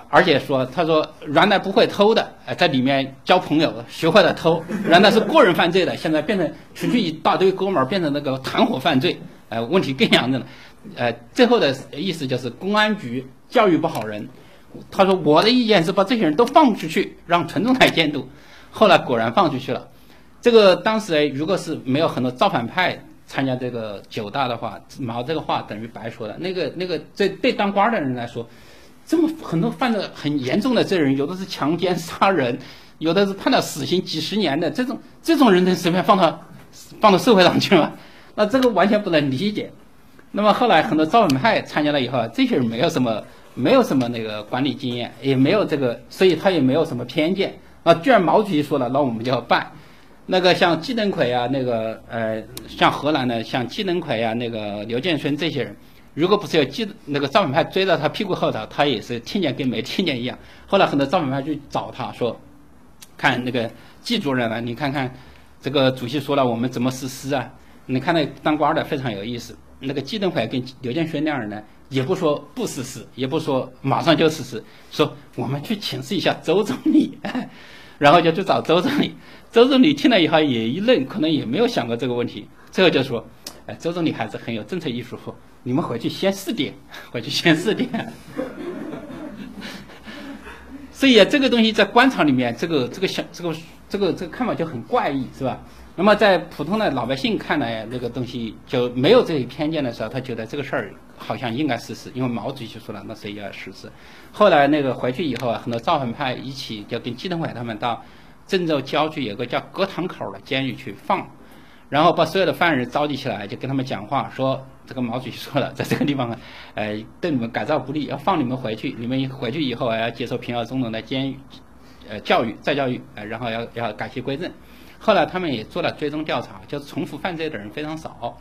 而且说他说原来不会偷的，呃在里面交朋友，学会了偷，原来是个人犯罪的，现在变成出去一大堆哥们儿变成那个团伙犯罪，呃，问题更严重了，呃，最后的意思就是公安局教育不好人。他说：“我的意见是把这些人都放出去，让群众来监督。”后来果然放出去了。这个当时如果是没有很多造反派参加这个九大的话，毛这个话等于白说了。那个那个，对对当官的人来说，这么很多犯的很严重的罪人，有的是强奸杀人，有的是判了死刑几十年的这种这种人，能随便放到放到社会上去吗？那这个完全不能理解。那么后来很多造反派参加了以后，这些人没有什么。没有什么那个管理经验，也没有这个，所以他也没有什么偏见，啊，既然毛主席说了，那我们就要办。那个像季登奎啊，那个呃，像荷兰的像季登奎啊，那个刘建春这些人，如果不是有季那个造反派追到他屁股后头，他也是听见跟没听见一样。后来很多造反派去找他说，看那个季主任啊，你看看这个主席说了，我们怎么实施啊？你看那当官的非常有意思。那个季登奎跟刘建春那样人呢，也不说不实施，也不说马上就实施，说我们去请示一下周总理，然后就去找周总理。周总理听了以后也一愣，可能也没有想过这个问题。最后就说：“哎，周总理还是很有政策艺术，说你们回去先试点，回去先试点。”所以啊，这个东西在官场里面，这个这个想这个这个这个看法就很怪异，是吧？那么在普通的老百姓看来，那个东西就没有这些偏见的时候，他觉得这个事儿好像应该实施，因为毛主席说了，那谁要实施。后来那个回去以后啊，很多造反派一起就跟季登奎他们到。郑州郊区有个叫葛塘口的监狱去放，然后把所有的犯人召集起来，就跟他们讲话，说这个毛主席说了，在这个地方，呃，对你们改造不利，要放你们回去，你们回去以后还要接受平遥总统的监狱，呃，教育再教育，呃，然后要要改邪归正。后来他们也做了追踪调查，就是重复犯罪的人非常少。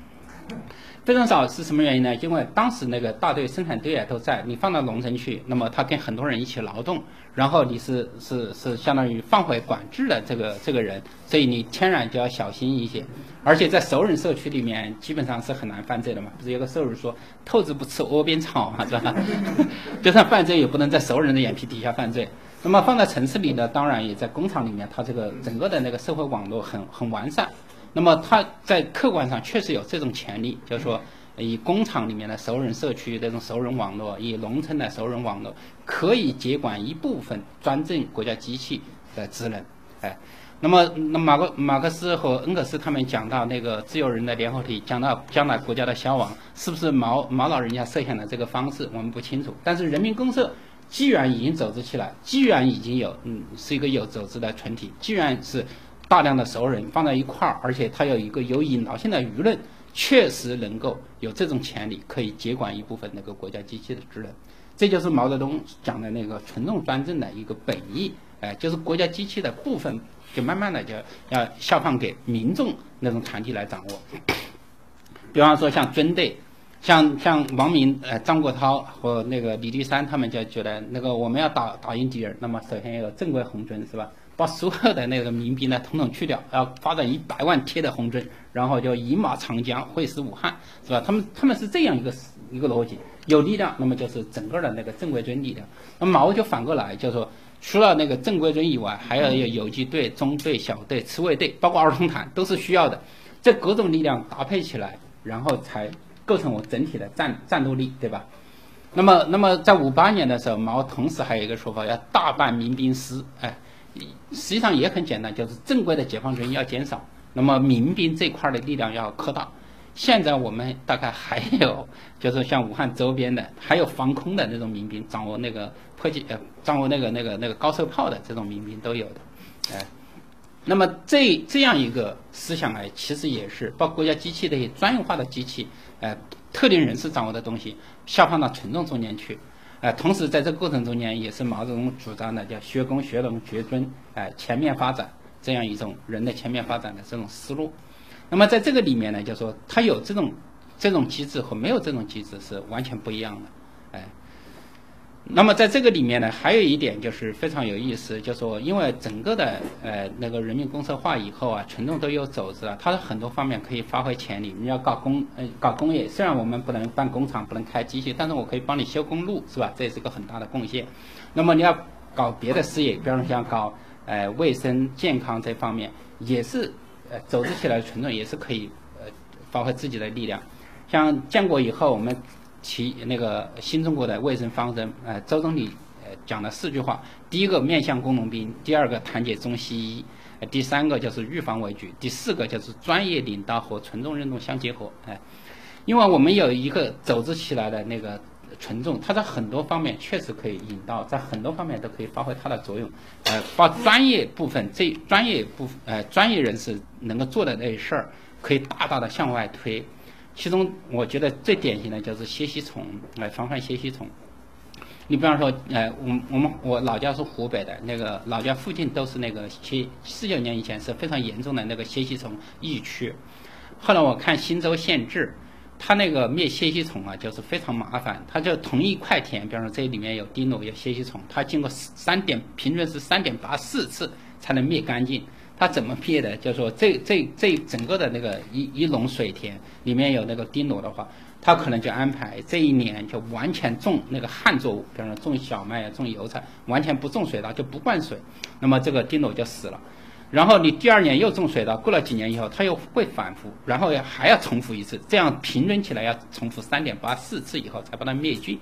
非常少是什么原因呢？因为当时那个大队生产队啊都在，你放到农村去，那么他跟很多人一起劳动，然后你是是是相当于放回管制的这个这个人，所以你天然就要小心一些。而且在熟人社区里面，基本上是很难犯罪的嘛。不是有个熟人说“兔子不吃窝边草”嘛，是吧？就算犯罪，也不能在熟人的眼皮底下犯罪。那么放在城市里呢，当然也在工厂里面，它这个整个的那个社会网络很很完善。那么它在客观上确实有这种潜力，就是说，以工厂里面的熟人社区这种熟人网络，以农村的熟人网络，可以接管一部分专政国家机器的职能，哎，那么那马克马克思和恩格斯他们讲到那个自由人的联合体，讲到将来国家的消亡，是不是毛毛老人家设想的这个方式，我们不清楚。但是人民公社既然已经组织起来，既然已经有嗯是一个有组织的群体，既然是。大量的熟人放在一块儿，而且它有一个有引导性的舆论，确实能够有这种潜力，可以接管一部分那个国家机器的职能。这就是毛泽东讲的那个群众专政的一个本意，哎，就是国家机器的部分就慢慢的就要下放给民众那种团体来掌握。比方说像军队，像像王明、呃张国焘和那个李立三他们就觉得，那个我们要打打赢敌人，那么首先要有正规红军，是吧？把所有的那个民兵呢，统统去掉，要发展一百万贴的红军，然后就一马长江，会师武汉，是吧？他们他们是这样一个一个逻辑，有力量，那么就是整个的那个正规军力量。那毛就反过来，就说除了那个正规军以外，还要有游击队、中队、小队、刺猬队，包括儿童团都是需要的。这各种力量搭配起来，然后才构成我整体的战战斗力，对吧？那么，那么在五八年的时候，毛同时还有一个说法，要大办民兵师，哎。实际上也很简单，就是正规的解放军要减少，那么民兵这块的力量要扩大。现在我们大概还有，就是像武汉周边的，还有防空的那种民兵，掌握那个迫击呃，掌握那个那个那个高射炮的这种民兵都有的，哎。那么这这样一个思想哎，其实也是包括国家机器的一些专用化的机器，呃，特定人士掌握的东西，下放到群众中间去。呃，同时在这个过程中间，也是毛泽东主张的叫学工学农学军，呃，全面发展这样一种人的全面发展的这种思路。那么在这个里面呢，就说他有这种这种机制和没有这种机制是完全不一样的，那么在这个里面呢，还有一点就是非常有意思，就说因为整个的呃那个人民公社化以后啊，群众都有组织了，它的很多方面可以发挥潜力。你要搞工呃搞工业，虽然我们不能办工厂，不能开机器，但是我可以帮你修公路，是吧？这也是个很大的贡献。那么你要搞别的事业，比方说像搞呃卫生健康这方面，也是呃组织起来的群众也是可以呃发挥自己的力量。像建国以后，我们。其那个新中国的卫生方针，呃，周总理呃讲了四句话：第一个面向工农兵，第二个团结中西医，第三个就是预防为主，第四个就是专业领导和群众运动相结合。哎，因为我们有一个组织起来的那个群众，他在很多方面确实可以引导，在很多方面都可以发挥他的作用。呃，把专业部分这专业部呃专业人士能够做的那些事儿，可以大大的向外推。其中，我觉得最典型的就是歇息虫，来防范歇息虫。你比方说，呃，我我们我老家是湖北的，那个老家附近都是那个歇四九年以前是非常严重的那个歇息虫疫区。后来我看新州县志，它那个灭歇息虫啊，就是非常麻烦。它就同一块田，比方说这里面有叮螺有歇息虫，它经过三点平均是三点八四次才能灭干净。它怎么灭的？就说这这这整个的那个一一垄水田里面有那个丁螺的话。他可能就安排这一年就完全种那个旱作物，比方说种小麦啊、种油菜，完全不种水稻，就不灌水，那么这个丁螺就死了。然后你第二年又种水稻，过了几年以后，它又会反复，然后还要重复一次，这样平均起来要重复三点八四次以后才把它灭菌。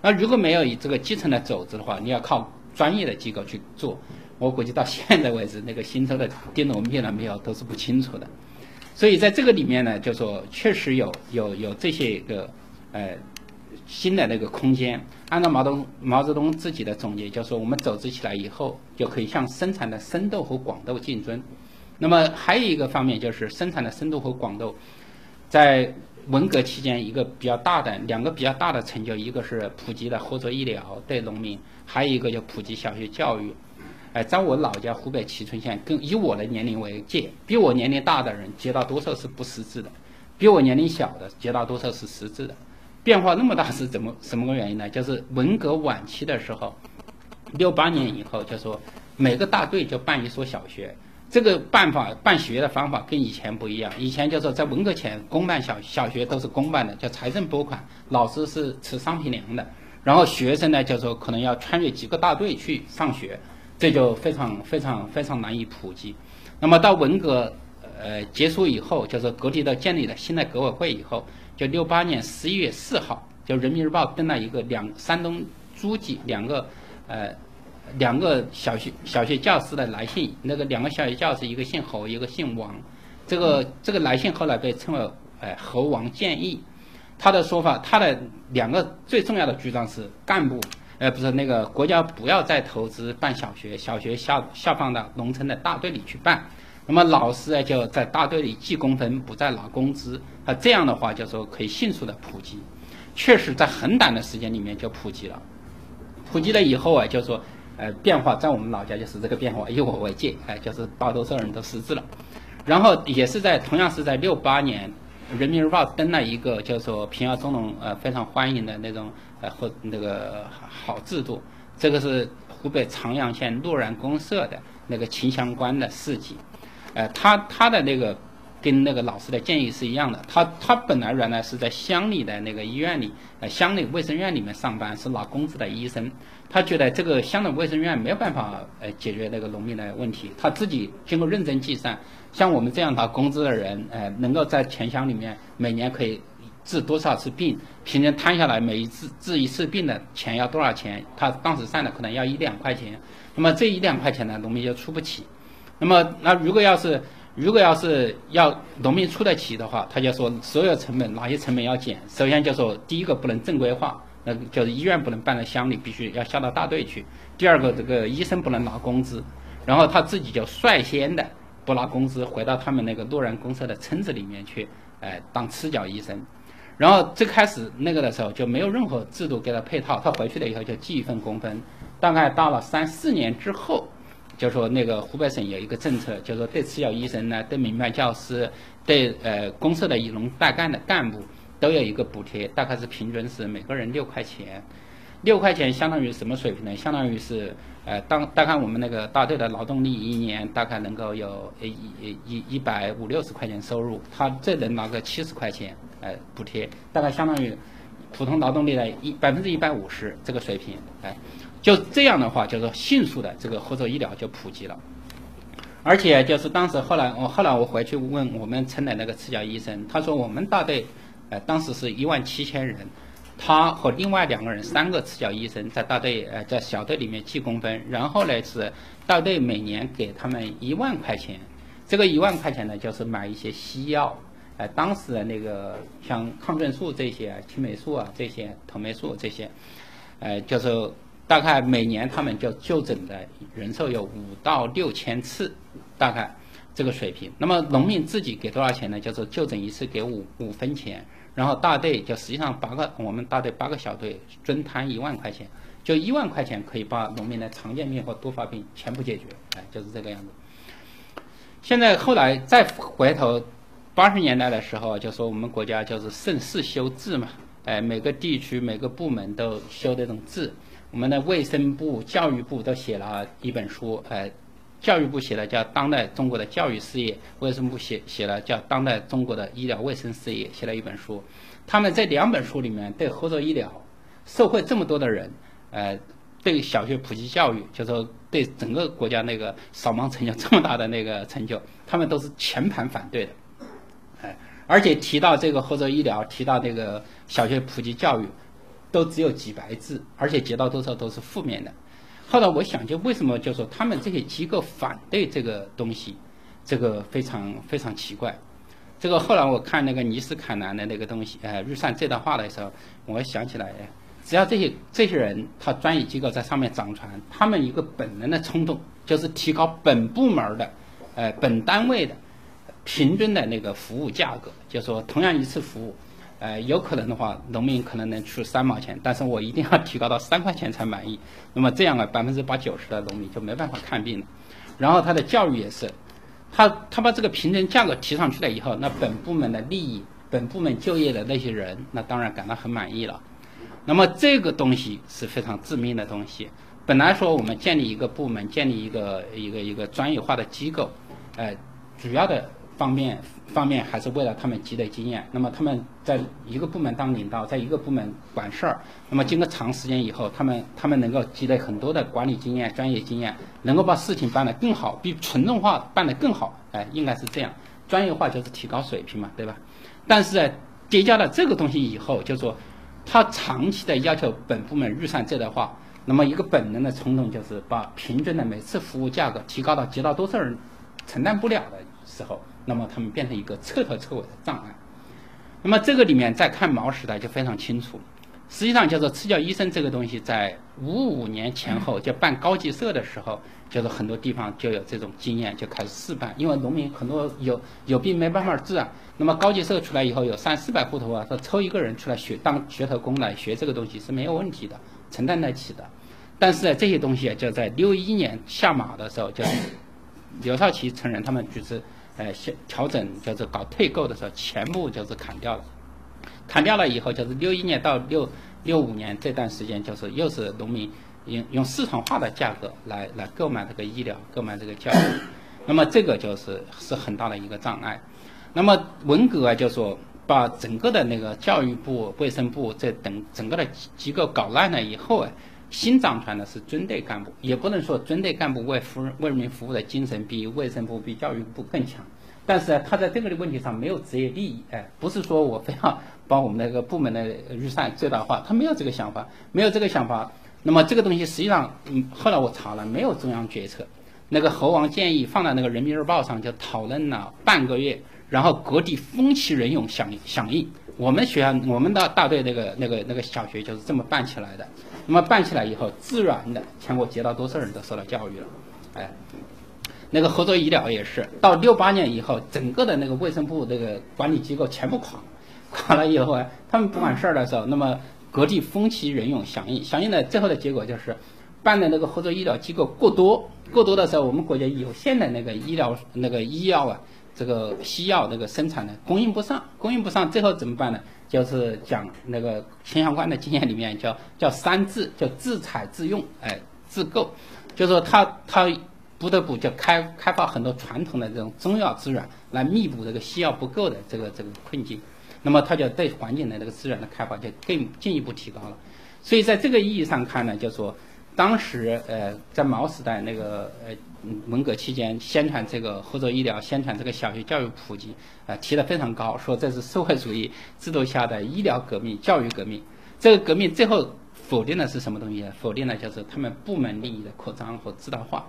那如果没有以这个基层的种子的话，你要靠专业的机构去做。我估计到现在为止，那个新车的丁螺灭了没有都是不清楚的。所以在这个里面呢，就说确实有有有这些一个呃新的那个空间。按照毛泽东毛泽东自己的总结，就说我们组织起来以后，就可以向生产的深度和广度竞争。那么还有一个方面就是生产的深度和广度，在文革期间一个比较大的两个比较大的成就，一个是普及了合作医疗对农民，还有一个就普及小学教育。哎，在我老家湖北蕲春县，跟以我的年龄为界，比我年龄大的人绝大多数是不识字的，比我年龄小的绝大多数是识字的，变化那么大是怎么什么个原因呢？就是文革晚期的时候，六八年以后，就说每个大队就办一所小学，这个办法办学的方法跟以前不一样。以前就说在文革前，公办小小学都是公办的，叫财政拨款，老师是吃商品粮的，然后学生呢就说可能要穿越几个大队去上学。这就非常非常非常难以普及。那么到文革呃结束以后，就是各地都建立了新的革委会以后，就六八年十一月四号，就人民日报登了一个两山东诸暨两个呃两个小学小学教师的来信。那个两个小学教师，一个姓侯，一个姓王。这个这个来信后来被称为呃侯王建议。他的说法，他的两个最重要的主张是干部。呃，不是那个国家不要再投资办小学，小学下下放到农村的大队里去办。那么老师呢，就在大队里记工分，不再拿工资。啊，这样的话就说可以迅速的普及，确实在很短的时间里面就普及了。普及了以后啊，就说呃变化在我们老家就是这个变化，以我为界，哎，就是大多数人都识字了。然后也是在同样是在六八年。人民日报登了一个就说平遥中农呃非常欢迎的那种呃和那个好制度，这个是湖北长阳县洛然公社的那个秦相关的事迹，呃他他的那个跟那个老师的建议是一样的，他他本来原来是在乡里的那个医院里呃乡里卫生院里面上班是拿工资的医生，他觉得这个乡的卫生院没有办法呃解决那个农民的问题，他自己经过认真计算。像我们这样拿工资的人，呃，能够在钱乡里面每年可以治多少次病？平均摊下来，每一次治一次病的钱要多少钱？他当时算的可能要一两块钱。那么这一两块钱呢，农民就出不起。那么那如果要是如果要是要农民出得起的话，他就说所有成本哪些成本要减？首先就说第一个不能正规化，那就是医院不能办在乡里，必须要下到大队去。第二个这个医生不能拿工资，然后他自己就率先的。不拿工资，回到他们那个洛然公社的村子里面去，哎，当赤脚医生。然后最开始那个的时候就没有任何制度给他配套，他回去了以后就记一份工分。大概到了三四年之后，就说那个湖北省有一个政策，就说对次要医生呢，对民办教师，对呃公社的以农代干的干部都有一个补贴，大概是平均是每个人六块钱。六块钱相当于什么水平呢？相当于是。呃，当大概我们那个大队的劳动力一年大概能够有一一一一百五六十块钱收入，他这能拿个七十块钱，呃，补贴，大概相当于普通劳动力的一百分之一百五十这个水平，哎，就这样的话，就是迅速的这个合作医疗就普及了，而且就是当时后来我后来我回去问我们村的那个赤脚医生，他说我们大队，呃，当时是一万七千人。他和另外两个人，三个赤脚医生在大队呃在小队里面记工分，然后呢是大队每年给他们一万块钱，这个一万块钱呢就是买一些西药，呃当时的那个像抗生素这些、青霉素啊这些、头霉素这些，呃就是大概每年他们就就诊的人数有五到六千次，大概这个水平。那么农民自己给多少钱呢？就是就诊一次给五五分钱。然后大队就实际上八个，我们大队八个小队均摊一万块钱，就一万块钱可以把农民的常见病和多发病全部解决，哎，就是这个样子。现在后来再回头，八十年代的时候，就说我们国家就是盛世修志嘛，哎，每个地区每个部门都修这种志。我们的卫生部、教育部都写了一本书，哎，教育部写的叫《当代中国的教育事业》，卫生部写写了叫《当代中国的医疗卫生事业》，写了一本书。他们这两本书里面对合作医疗社会这么多的人，呃，对小学普及教育，就说对整个国家那个扫盲成就这么大的那个成就，他们都是全盘反对的，而且提到这个合作医疗，提到这个小学普及教育。都只有几百字，而且接到多少都是负面的。后来我想，就为什么就说他们这些机构反对这个东西，这个非常非常奇怪。这个后来我看那个尼斯坎南的那个东西，呃，日善这段话的时候，我想起来，只要这些这些人他专业机构在上面掌权，他们一个本能的冲动就是提高本部门的，呃，本单位的平均的那个服务价格，就说同样一次服务。呃，有可能的话，农民可能能出三毛钱，但是我一定要提高到三块钱才满意。那么这样啊，百分之八九十的农民就没办法看病了。然后他的教育也是，他他把这个平均价格提上去了以后，那本部门的利益，本部门就业的那些人，那当然感到很满意了。那么这个东西是非常致命的东西。本来说我们建立一个部门，建立一个一个一个专业化的机构，呃，主要的。方面方面还是为了他们积累经验。那么他们在一个部门当领导，在一个部门管事儿。那么经过长时间以后，他们他们能够积累很多的管理经验、专业经验，能够把事情办得更好，比纯种化办得更好。哎，应该是这样。专业化就是提高水平嘛，对吧？但是在叠加了这个东西以后，就说他长期的要求本部门预算这的话，那么一个本能的冲动就是把平均的每次服务价格提高到接到多数人承担不了的时候。那么他们变成一个彻头彻尾的障碍。那么这个里面再看毛时代就非常清楚。实际上叫做赤脚医生这个东西，在五五年前后就办高级社的时候，就是很多地方就有这种经验，就开始试办。因为农民很多有有病没办法治啊。那么高级社出来以后，有三四百户头啊，说抽一个人出来学当学头工来学这个东西是没有问题的，承担得起的。但是，这些东西就在六一年下马的时候，就刘少奇承认他们就是。呃，调调整就是搞退购的时候，全部就是砍掉了。砍掉了以后，就是六一年到六六五年这段时间，就是又是农民用用市场化的价格来来购买这个医疗，购买这个教育。那么这个就是是很大的一个障碍。那么文革啊，就说把整个的那个教育部、卫生部这等整个的机构搞烂了以后啊。新掌权的是军队干部，也不能说军队干部为服为人民服务的精神比卫生部、比教育部更强。但是他在这个的问题上没有职业利益，哎，不是说我非要把我们那个部门的预算最大化，他没有这个想法，没有这个想法。那么这个东西实际上，嗯，后来我查了，没有中央决策。那个猴王建议放在那个人民日报上就讨论了半个月，然后各地风起人涌响响应。我们学校，我们的大队那个那个那个小学就是这么办起来的。那么办起来以后，自然的全国绝大多数人都受到教育了，哎，那个合作医疗也是，到六八年以后，整个的那个卫生部这个管理机构全部垮，垮了以后啊，他们不管事儿的时候，那么各地风起云涌响应，响应的最后的结果就是，办的那个合作医疗机构过多，过多的时候，我们国家有限的那个医疗那个医药啊，这个西药那个生产呢供应不上，供应不上，最后怎么办呢？就是讲那个秦相关的经验里面叫叫三自，叫自采自用，哎，自购，就是说他他不得不就开开发很多传统的这种中药资源来弥补这个西药不够的这个这个困境，那么他就对环境的这个资源的开发就更进一步提高了，所以在这个意义上看呢，就说。当时，呃，在毛时代那个，呃，文革期间，宣传这个合作医疗，宣传这个小学教育普及，啊，提得非常高，说这是社会主义制度下的医疗革命、教育革命。这个革命最后否定的是什么东西？否定的就是他们部门利益的扩张和自大化。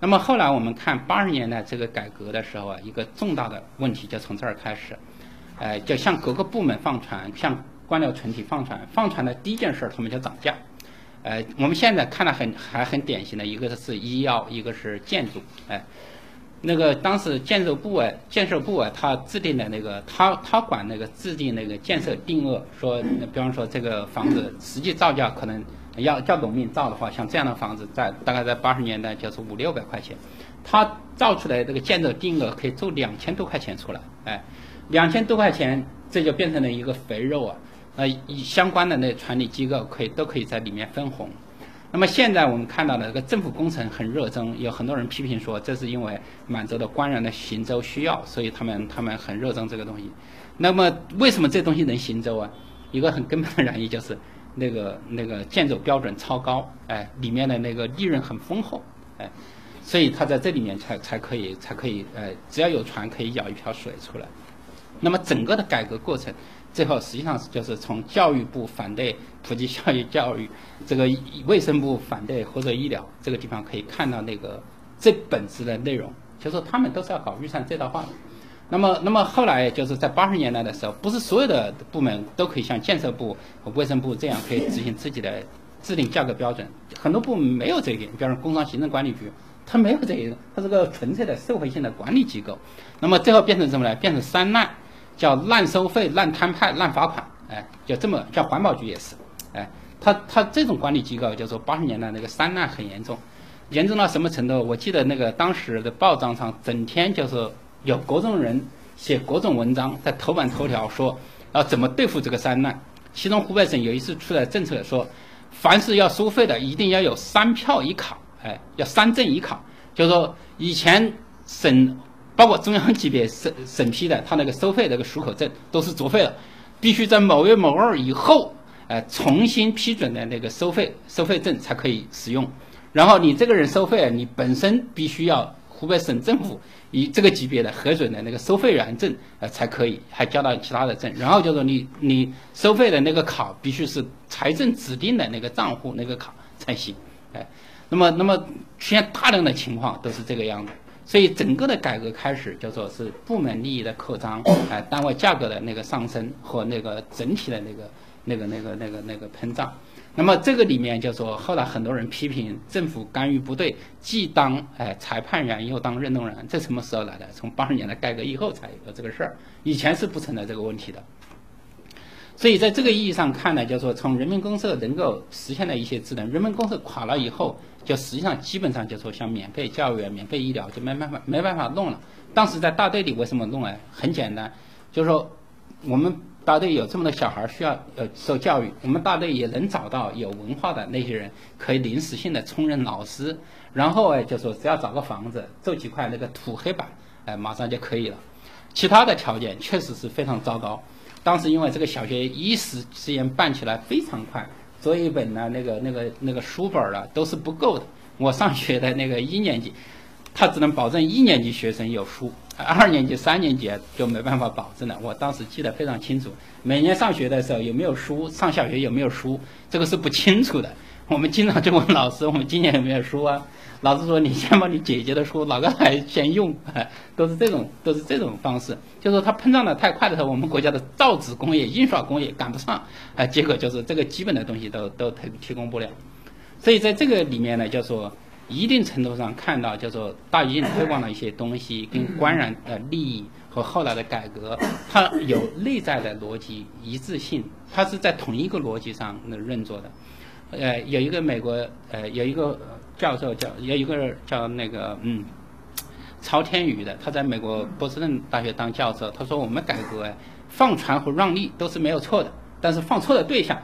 那么后来我们看八十年代这个改革的时候啊，一个重大的问题就从这儿开始，呃，就向各个部门放权，向官僚群体放权，放权的第一件事，他们就涨价。呃，我们现在看的很还很典型的一个是医药，一个是建筑，哎，那个当时建设部啊，建设部啊，他制定的那个，他他管那个制定那个建设定额，说，比方说这个房子实际造价可能要叫农民造的话，像这样的房子，在大概在八十年代就是五六百块钱，他造出来这个建筑定额可以做两千多块钱出来，哎，两千多块钱这就变成了一个肥肉啊，呃，以相关的那传理机构可以都可以在里面分红。那么现在我们看到的这个政府工程很热衷，有很多人批评说这是因为满洲的官员的行舟需要，所以他们他们很热衷这个东西。那么为什么这东西能行舟啊？一个很根本的原因就是那个那个建筑标准超高，哎，里面的那个利润很丰厚，哎，所以它在这里面才才可以才可以，哎，只要有船可以舀一瓢水出来。那么整个的改革过程。最后实际上是就是从教育部反对普及教育教育，这个卫生部反对合作医疗这个地方可以看到那个最本质的内容，就是他们都是要搞预算最大化的。那么，那么后来就是在八十年代的时候，不是所有的部门都可以像建设部和卫生部这样可以执行自己的制定价格标准，很多部门没有这一点，比方说工商行政管理局，它没有这一个，它是个纯粹的社会性的管理机构。那么最后变成什么呢？变成三滥。叫滥收费、滥摊派、滥罚款，哎，就这么叫环保局也是，哎，他他这种管理机构，就说八十年代那个三滥很严重，严重到什么程度？我记得那个当时的报章上整天就是有各种人写各种文章，在头版头条说要怎么对付这个三滥。其中湖北省有一次出来政策说，凡是要收费的，一定要有三票一卡，哎，要三证一卡，就是说以前省。包括中央级别审审批的，他那个收费那个许可证都是作废了，必须在某月某日以后，呃，重新批准的那个收费收费证才可以使用。然后你这个人收费，你本身必须要湖北省政府以这个级别的核准的那个收费员证，呃，才可以，还交到其他的证。然后就说你你收费的那个卡必须是财政指定的那个账户那个卡才行，哎，那么那么出现大量的情况都是这个样子。所以整个的改革开始就说是部门利益的扩张，哎，单位价格的那个上升和那个整体的那个那个那个那个那个膨胀。那么这个里面就说后来很多人批评政府干预不对，既当哎裁判员又当运动员，这什么时候来的？从八十年代改革以后才有这个事儿，以前是不存在这个问题的。所以在这个意义上看呢，就是说从人民公社能够实现的一些智能，人民公社垮了以后。就实际上基本上就说像免费教育、免费医疗就没办法没办法弄了。当时在大队里为什么弄哎？很简单，就是说我们大队有这么多小孩需要呃受教育，我们大队也能找到有文化的那些人，可以临时性的充任老师。然后哎，就说只要找个房子，做几块那个土黑板，哎，马上就可以了。其他的条件确实是非常糟糕。当时因为这个小学一时之间办起来非常快。作业本呢，那个、那个、那个书本啊，都是不够的。我上学的那个一年级，他只能保证一年级学生有书，二年级、三年级就没办法保证了。我当时记得非常清楚，每年上学的时候有没有书，上小学有没有书，这个是不清楚的。我们经常就问老师：“我们今年有没有书啊？”老师说：“你先把你姐姐的书拿过来先用。”都是这种，都是这种方式。就说它膨胀的太快的时候，我们国家的造纸工业、印刷工业赶不上，哎，结果就是这个基本的东西都都提提供不了。所以在这个里面呢，就说一定程度上看到，就说大一推广的一些东西跟官员的利益和后来的改革，它有内在的逻辑一致性，它是在同一个逻辑上那运作的。呃，有一个美国呃有一个教授叫有一个叫那个嗯。曹天宇的，他在美国波士顿大学当教授。他说：“我们改革，放权和让利都是没有错的，但是放错的对象，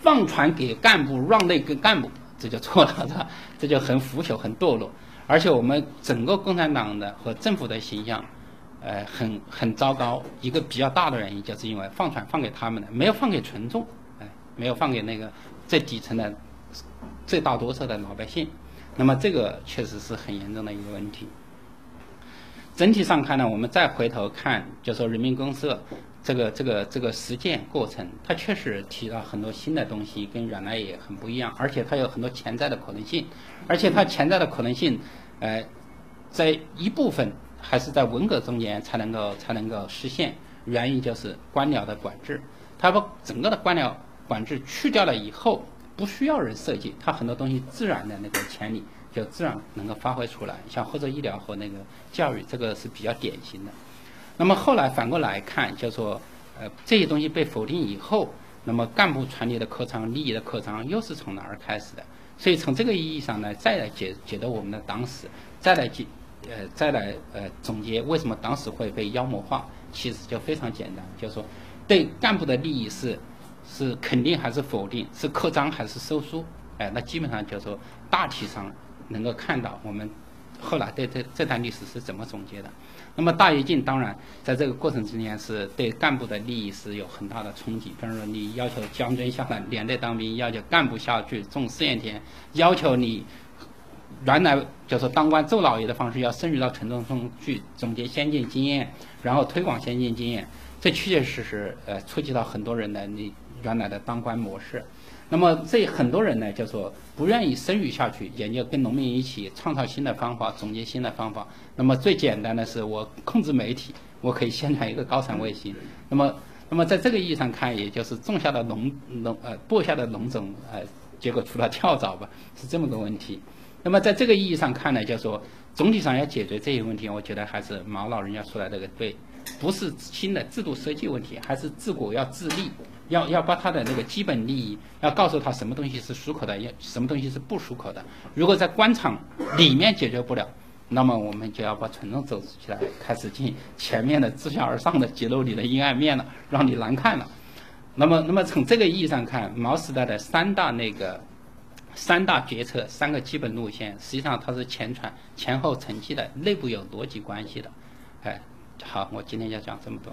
放权给干部，让利给干部，这就错了，是吧？这就很腐朽、很堕落。而且我们整个共产党的和政府的形象，呃，很很糟糕。一个比较大的原因，就是因为放权放给他们的，没有放给群众，哎，没有放给那个最底层的最大多数的老百姓。那么这个确实是很严重的一个问题。”整体上看呢，我们再回头看，就说人民公社这个这个这个实践过程，它确实提到很多新的东西，跟原来也很不一样，而且它有很多潜在的可能性，而且它潜在的可能性，呃，在一部分还是在文革中间才能够才能够实现，原因就是官僚的管制，它把整个的官僚管制去掉了以后，不需要人设计，它很多东西自然的那个潜力。就自然能够发挥出来，像合作医疗和那个教育，这个是比较典型的。那么后来反过来看，就说，呃，这些东西被否定以后，那么干部传递的扩张、利益的扩张又是从哪儿开始的？所以从这个意义上呢，再来解解读我们的党史，再来解呃再来呃总结为什么党史会被妖魔化，其实就非常简单，就是说对干部的利益是是肯定还是否定，是扩张还是收缩？哎，那基本上就是说大体上能够看到我们后来对这这段历史是怎么总结的。那么大跃进当然在这个过程之间是对干部的利益是有很大的冲击。比如说，你要求将军下来连队当兵，要求干部下去种试验田，要求你原来就是当官做老爷的方式要深入到群众中去总结先进经验，然后推广先进经验，这确确实实呃触及到很多人的你原来的当官模式。那么这很多人呢，就说不愿意生育下去研究，跟农民一起创造新的方法，总结新的方法。那么最简单的是，我控制媒体，我可以宣传一个高产卫星。那么，那么在这个意义上看，也就是种下的农农呃播下的农种，呃，结果出了跳蚤吧，是这么个问题。那么在这个意义上看呢，就说总体上要解决这些问题，我觉得还是毛老人家说的这个对，不是新的制度设计问题，还是治国要自立。要要把他的那个基本利益，要告诉他什么东西是属口的，要什么东西是不属口的。如果在官场里面解决不了，那么我们就要把群众走起来，开始进前面的自下而上的揭露你的阴暗面了，让你难看了。那么，那么从这个意义上看，毛时代的三大那个三大决策，三个基本路线，实际上它是前传前后承继的，内部有逻辑关系的。哎，好，我今天就讲这么多。